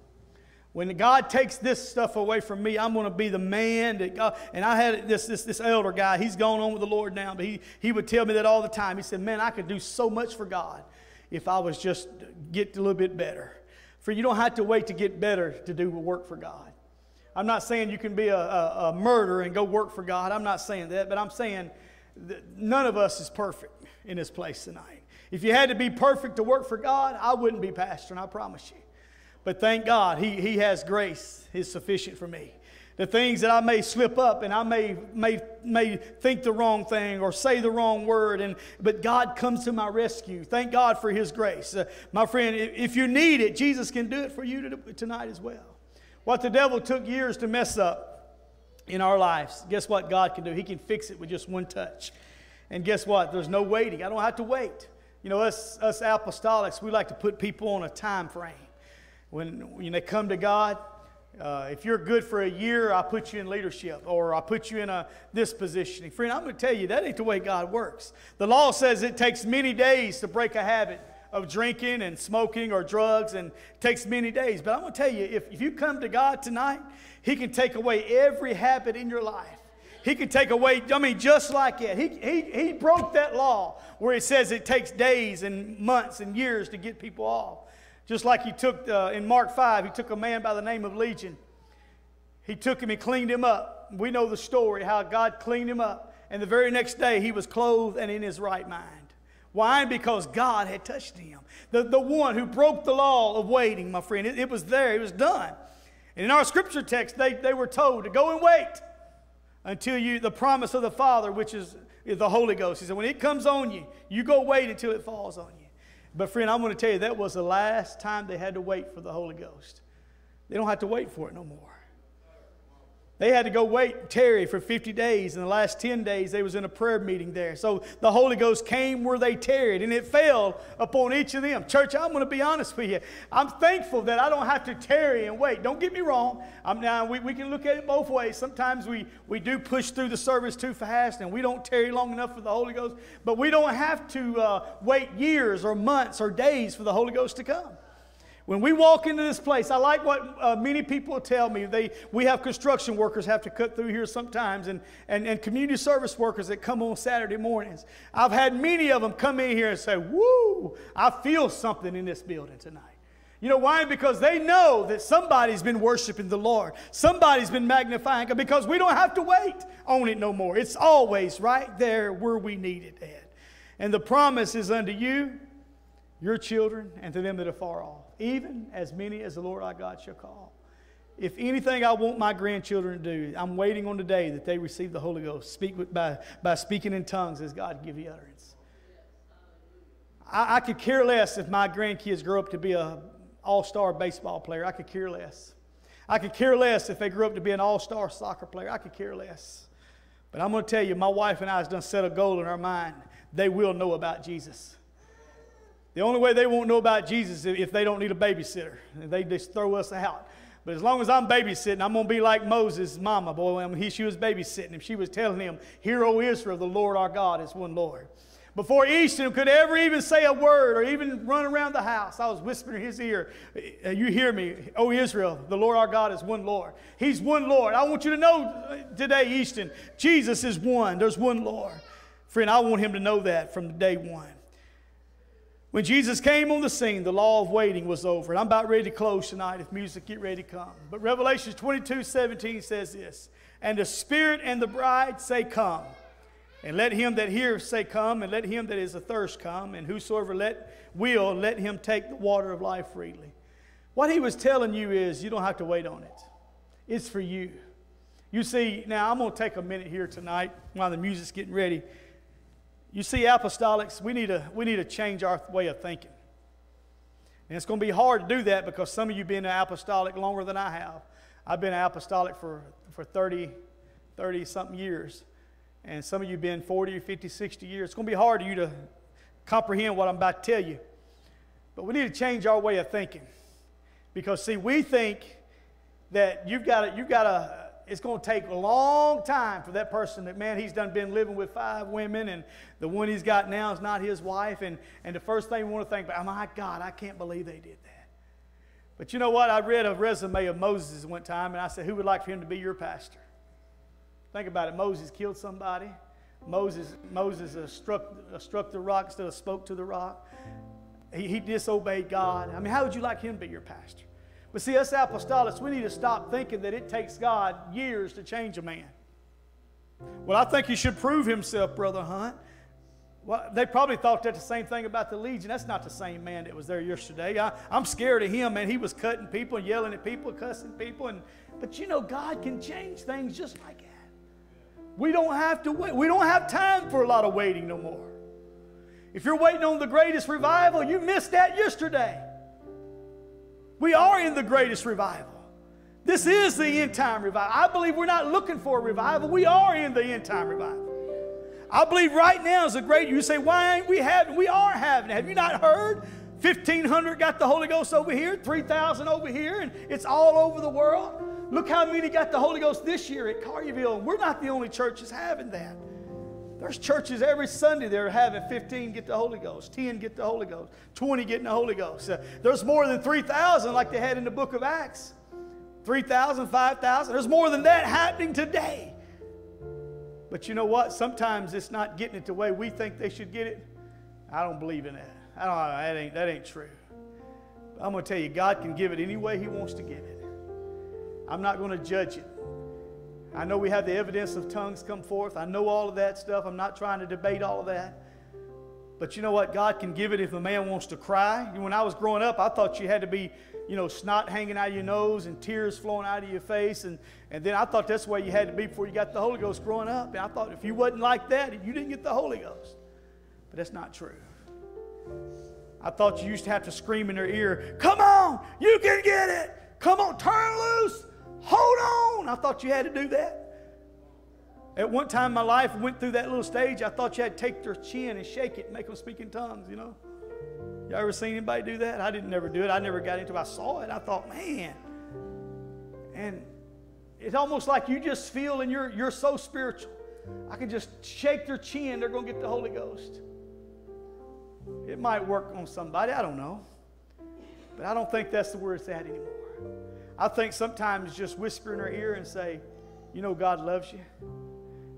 When God takes this stuff away from me, I'm going to be the man that God. And I had this, this, this elder guy, he's gone on with the Lord now, but he, he would tell me that all the time. He said, Man, I could do so much for God if I was just get a little bit better. For you don't have to wait to get better to do work for God. I'm not saying you can be a, a, a murderer and go work for God. I'm not saying that, but I'm saying that none of us is perfect in this place tonight. If you had to be perfect to work for God, I wouldn't be pastor, and I promise you. But thank God, He, he has grace is sufficient for me. The things that I may slip up and I may, may, may think the wrong thing or say the wrong word, and, but God comes to my rescue. Thank God for His grace. Uh, my friend, if you need it, Jesus can do it for you tonight as well. What the devil took years to mess up in our lives, guess what God can do? He can fix it with just one touch. And guess what? There's no waiting. I don't have to wait. You know, us, us apostolics, we like to put people on a time frame. When, when they come to God, uh, if you're good for a year, I put you in leadership or I put you in a, this position. Friend, I'm going to tell you, that ain't the way God works. The law says it takes many days to break a habit of drinking and smoking or drugs, and it takes many days. But I'm going to tell you, if, if you come to God tonight, He can take away every habit in your life. He could take away, I mean, just like it. He, he, he broke that law where it says it takes days and months and years to get people off. Just like he took, uh, in Mark 5, he took a man by the name of Legion. He took him and cleaned him up. We know the story, how God cleaned him up. And the very next day, he was clothed and in his right mind. Why? Because God had touched him. The, the one who broke the law of waiting, my friend, it, it was there, it was done. And in our scripture text, they, they were told to go and wait until you, the promise of the Father, which is, the Holy Ghost. He said, when it comes on you, you go wait until it falls on you. But friend, I'm going to tell you, that was the last time they had to wait for the Holy Ghost. They don't have to wait for it no more. They had to go wait tarry for 50 days. In the last 10 days, they was in a prayer meeting there. So the Holy Ghost came where they tarried, and it fell upon each of them. Church, I'm going to be honest with you. I'm thankful that I don't have to tarry and wait. Don't get me wrong. I'm now we, we can look at it both ways. Sometimes we, we do push through the service too fast, and we don't tarry long enough for the Holy Ghost. But we don't have to uh, wait years or months or days for the Holy Ghost to come. When we walk into this place, I like what uh, many people tell me. They, we have construction workers have to cut through here sometimes, and, and, and community service workers that come on Saturday mornings. I've had many of them come in here and say, Woo, I feel something in this building tonight. You know why? Because they know that somebody's been worshiping the Lord. Somebody's been magnifying because we don't have to wait on it no more. It's always right there where we need it at. And the promise is unto you, your children, and to them that are far off even as many as the Lord our God shall call. If anything I want my grandchildren to do, I'm waiting on the day that they receive the Holy Ghost, speak with, by, by speaking in tongues as God give you utterance. I, I could care less if my grandkids grow up to be a all-star baseball player. I could care less. I could care less if they grew up to be an all-star soccer player. I could care less. But I'm going to tell you, my wife and I has done set a goal in our mind. They will know about Jesus. The only way they won't know about Jesus is if they don't need a babysitter. They just throw us out. But as long as I'm babysitting, I'm going to be like Moses' mama. Boy, when he, she was babysitting him, she was telling him, Hear, O Israel, the Lord our God is one Lord. Before Easton could ever even say a word or even run around the house, I was whispering in his ear, uh, You hear me, O Israel, the Lord our God is one Lord. He's one Lord. I want you to know uh, today, Easton, Jesus is one. There's one Lord. Friend, I want him to know that from day one. When Jesus came on the scene, the law of waiting was over. And I'm about ready to close tonight if music get ready to come. But Revelation 22 17 says this And the Spirit and the bride say, Come. And let him that heareth say, Come, and let him that is athirst come, and whosoever let will, let him take the water of life freely. What he was telling you is you don't have to wait on it. It's for you. You see, now I'm going to take a minute here tonight while the music's getting ready. You see, apostolics, we need to, we need to change our way of thinking. And it's going to be hard to do that because some of you have been an apostolic longer than I have. I've been an apostolic for, for 30, 30 something years. And some of you have been 40 50, 60 years. It's going to be hard for you to comprehend what I'm about to tell you. But we need to change our way of thinking. Because, see, we think that you've got to, you've got to it's going to take a long time for that person that, man, he's done been living with five women and the one he's got now is not his wife. And, and the first thing we want to think about, oh my God, I can't believe they did that. But you know what? I read a resume of Moses one time and I said, who would like for him to be your pastor? Think about it. Moses killed somebody. Moses, Moses uh, struck, uh, struck the rock instead of spoke to the rock. He, he disobeyed God. I mean, how would you like him to be your pastor? But see, us apostolics, we need to stop thinking that it takes God years to change a man. Well, I think he should prove himself, Brother Hunt. Well, they probably thought that the same thing about the Legion. That's not the same man that was there yesterday. I, am scared of him, man. He was cutting people and yelling at people, cussing people. And, but you know, God can change things just like that. We don't have to wait. We don't have time for a lot of waiting no more. If you're waiting on the greatest revival, you missed that yesterday. We are in the greatest revival. This is the end time revival. I believe we're not looking for a revival. We are in the end time revival. I believe right now is a great. You say, why ain't we having? We are having. Have you not heard? 1,500 got the Holy Ghost over here, 3,000 over here, and it's all over the world. Look how many got the Holy Ghost this year at Collierville. We're not the only churches having that. There's churches every Sunday that are having 15 get the Holy Ghost, 10 get the Holy Ghost, 20 getting the Holy Ghost. Uh, there's more than 3,000 like they had in the book of Acts. 3,000, 5,000. There's more than that happening today. But you know what? Sometimes it's not getting it the way we think they should get it. I don't believe in that. I don't, that, ain't, that ain't true. But I'm going to tell you, God can give it any way He wants to give it. I'm not going to judge it. I know we have the evidence of tongues come forth. I know all of that stuff. I'm not trying to debate all of that. But you know what? God can give it if a man wants to cry. When I was growing up, I thought you had to be, you know, snot hanging out of your nose and tears flowing out of your face. And, and then I thought that's the way you had to be before you got the Holy Ghost growing up. And I thought if you wasn't like that, you didn't get the Holy Ghost. But that's not true. I thought you used to have to scream in their ear, Come on, you can get it. Come on, turn loose. Hold on. I thought you had to do that. At one time in my life, went through that little stage. I thought you had to take their chin and shake it and make them speak in tongues, you know. y'all ever seen anybody do that? I didn't never do it. I never got into it. I saw it. I thought, man. And it's almost like you just feel and you're, you're so spiritual. I can just shake their chin, they're going to get the Holy Ghost. It might work on somebody, I don't know. But I don't think that's the where it's at anymore. I think sometimes just whisper in her ear and say, You know, God loves you,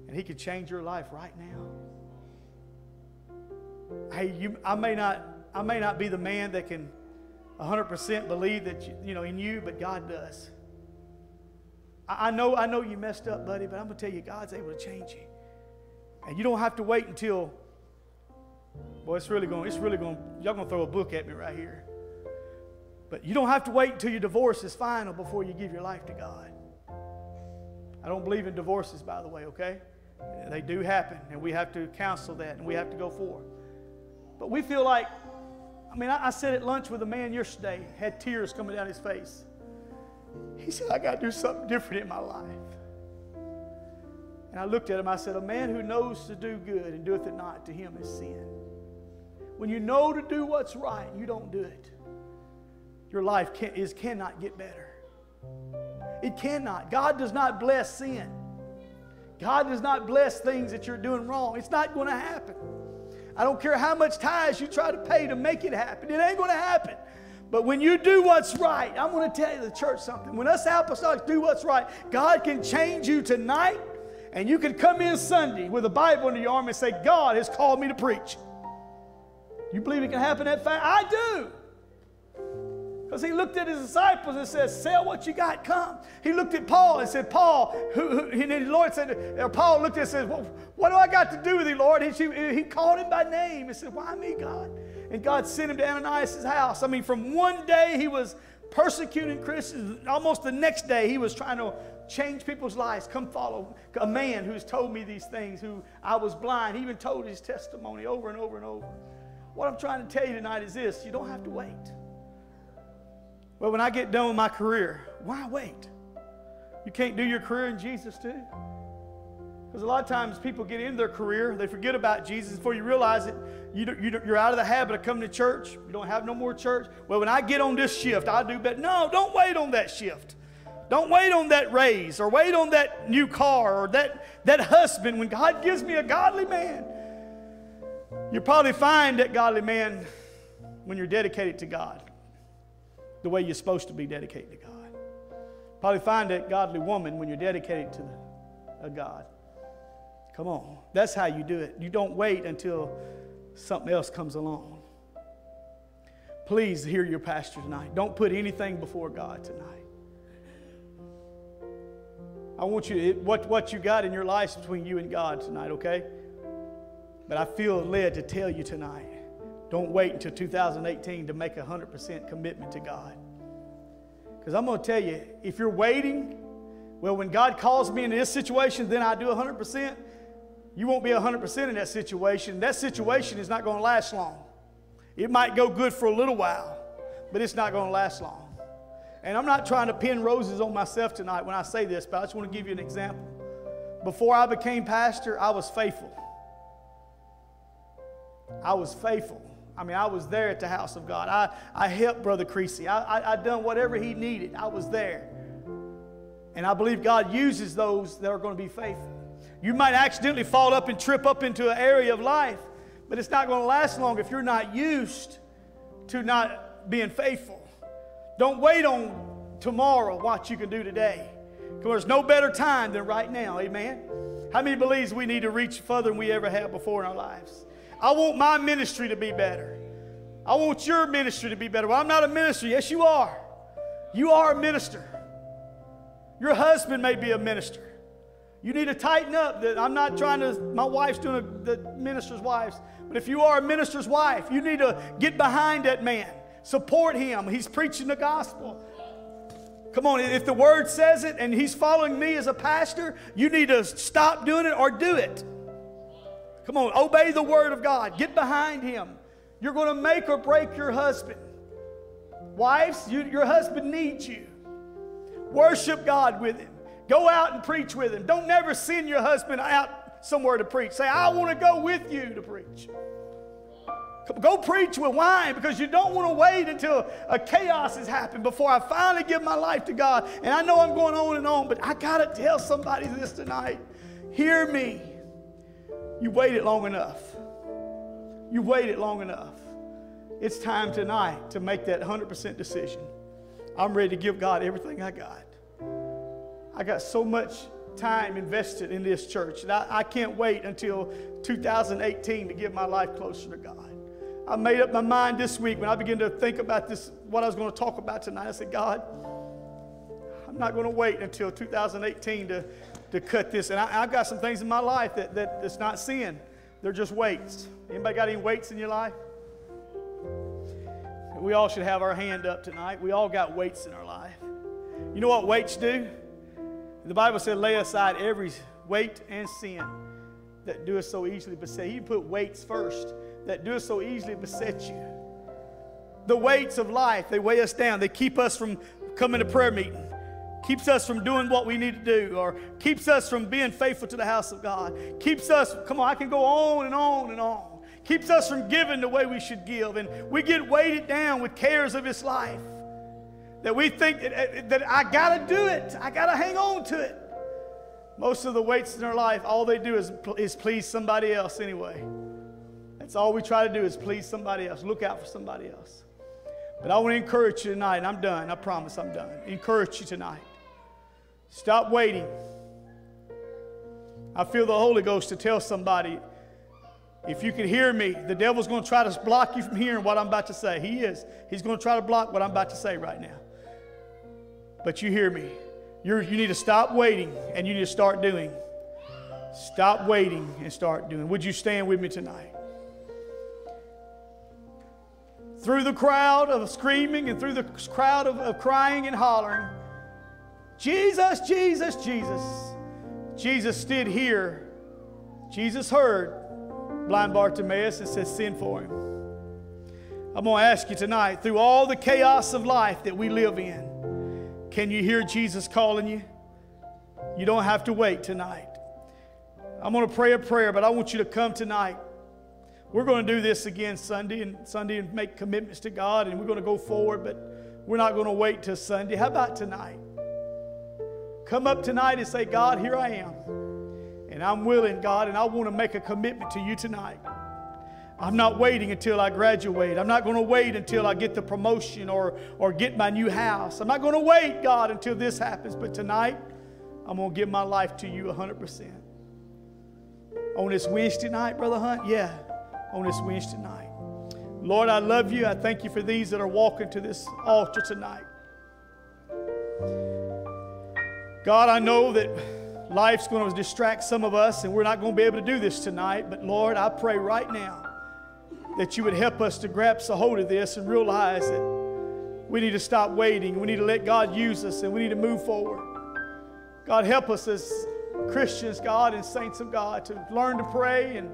and He could change your life right now. Hey, you, I, may not, I may not be the man that can 100% believe that you, you know in you, but God does. I, know, I know you messed up, buddy, but I'm gonna tell you, God's able to change you, and you don't have to wait until. Boy, it's really going. It's really going. Y'all gonna throw a book at me right here. But you don't have to wait until your divorce is final before you give your life to God. I don't believe in divorces, by the way, okay? They do happen, and we have to counsel that, and we have to go forward. But we feel like, I mean, I, I sat at lunch with a man yesterday, had tears coming down his face. He said, I got to do something different in my life. And I looked at him, I said, A man who knows to do good and doeth it not, to him is sin. When you know to do what's right, you don't do it your life can, is, cannot get better. It cannot. God does not bless sin. God does not bless things that you're doing wrong. It's not going to happen. I don't care how much tithes you try to pay to make it happen, it ain't going to happen. But when you do what's right, I'm going to tell you the church something. When us apostolics do what's right, God can change you tonight, and you can come in Sunday with a Bible under your arm and say, God has called me to preach. You believe it can happen that fast? I do. Because he looked at his disciples and said, Sell what you got, come. He looked at Paul and said, Paul, who, who, and the Lord said, or Paul looked at him and said, well, What do I got to do with you, Lord? He, uh, he called him by name and said, Why me, God? And God sent him to Ananias' house. I mean, from one day he was persecuting Christians, almost the next day he was trying to change people's lives. Come follow a man who's told me these things, who I was blind. He even told his testimony over and over and over. What I'm trying to tell you tonight is this you don't have to wait. Well, when I get done with my career, why wait? You can't do your career in Jesus too? Because a lot of times people get into their career, they forget about Jesus. Before you realize it, you, are out of the habit of coming to church. You don't have no more church. Well, when I get on this shift, I'll do better. No, don't wait on that shift. Don't wait on that raise or wait on that new car or that, that husband. When God gives me a godly man, you'll probably find that godly man when you're dedicated to God the way you're supposed to be dedicated to God. Probably find that godly woman when you're dedicated to a God. Come on. That's how you do it. You don't wait until something else comes along. Please hear your pastor tonight. Don't put anything before God tonight. I want you, to, what, what you got in your life between you and God tonight, okay? But I feel led to tell you tonight don't wait until 2018 to make a 100% commitment to God. Because I'm going to tell you, if you're waiting, well, when God calls me into this situation, then I do 100%. You won't be 100% in that situation. That situation is not going to last long. It might go good for a little while, but it's not going to last long. And I'm not trying to pin roses on myself tonight when I say this, but I just want to give you an example. Before I became pastor, I was faithful. I was faithful. I mean, I was there at the house of God. I, I helped Brother Creasy. I, I, I done whatever he needed. I was there. And I believe God uses those that are going to be faithful. You might accidentally fall up and trip up into an area of life, but it's not going to last long if you're not used to not being faithful. Don't wait on tomorrow what you can do today. Because there's no better time than right now. Amen. How many believes we need to reach further than we ever have before in our lives? I want my ministry to be better. I want your ministry to be better. Well, I'm not a minister. Yes, you are. You are a minister. Your husband may be a minister. You need to tighten up. That I'm not trying to. My wife's doing a, the minister's wives, but if you are a minister's wife, you need to get behind that man, support him. He's preaching the gospel. Come on, if the word says it and he's following me as a pastor, you need to stop doing it or do it. Come on, obey the word of God. Get behind him. You're going to make or break your husband. Wives, you, your husband needs you. Worship God with him. Go out and preach with him. Don't never send your husband out somewhere to preach. Say, I want to go with you to preach. Go preach with wine because you don't want to wait until a chaos has happened before I finally give my life to God. And I know I'm going on and on, but I got to tell somebody this tonight. Hear me. You waited long enough. You waited long enough. It's time tonight to make that 100% decision. I'm ready to give God everything I got. I got so much time invested in this church, and I, I can't wait until 2018 to give my life closer to God. I made up my mind this week when I began to think about this, what I was going to talk about tonight. I said, God, I'm not going to wait until 2018 to, to cut this. And I, have got some things in my life that, that that's not sin. They're just weights. Anybody got any weights in your life? We all should have our hand up tonight. We all got weights in our life. You know what weights do? The Bible said, lay aside every weight and sin that doeth so easily beset. He put weights first that do us so easily beset you. The weights of life, they weigh us down. They keep us from coming to prayer meeting, keeps us from doing what we need to do, or keeps us from being faithful to the house of God. Keeps us, come on, I can go on and on and on. Keeps us from giving the way we should give. And we get weighted down with cares of this life. That we think that, eh, that I got to do it, I got to hang on to it. Most of the weights in our life, all they do is, is please somebody else anyway. That's all we try to do is please somebody else, look out for somebody else. But I want to encourage you tonight, and I'm done. I promise I'm done. Encourage you tonight. Stop waiting. I feel the Holy Ghost to tell somebody if you can hear me, the devil's going to try to block you from hearing what I'm about to say. He is. He's going to try to block what I'm about to say right now. But you hear me. You're, you need to stop waiting and you need to start doing. Stop waiting and start doing. Would you stand with me tonight? through the crowd of screaming and through the crowd of, of crying and hollering, Jesus, Jesus, Jesus. Jesus stood here. Jesus heard blind Bartimaeus and said, Send for him. I'm going to ask you tonight, through all the chaos of life that we live in, can you hear Jesus calling you? You don't have to wait tonight. I'm going to pray a prayer, but I want you to come tonight. We're going to do this again Sunday and Sunday and make commitments to God, and we're going to go forward, but we're not going to wait till Sunday. How about tonight? Come up tonight and say, God, here I am. And I'm willing, God, and I want to make a commitment to you tonight. I'm not waiting until I graduate. I'm not going to wait until I get the promotion or, or get my new house. I'm not going to wait, God, until this happens. But tonight, I'm going to give my life to you 100%. On this Wednesday night, Brother Hunt, yeah on this Wednesday night. Lord, I love you. I thank you for these that are walking to this altar tonight. God, I know that life's going to distract some of us and we're not going to be able to do this tonight, but Lord, I pray right now that you would help us to grasp a hold of this and realize that we need to stop waiting. We need to let God use us and we need to move forward. God, help us as Christians, God, and saints of God to learn to pray and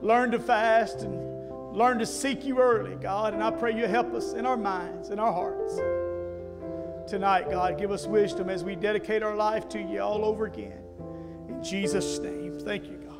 learn to fast and learn to seek you early, God. And I pray you help us in our minds, in our hearts. Tonight, God, give us wisdom as we dedicate our life to you all over again. In Jesus' name, thank you, God.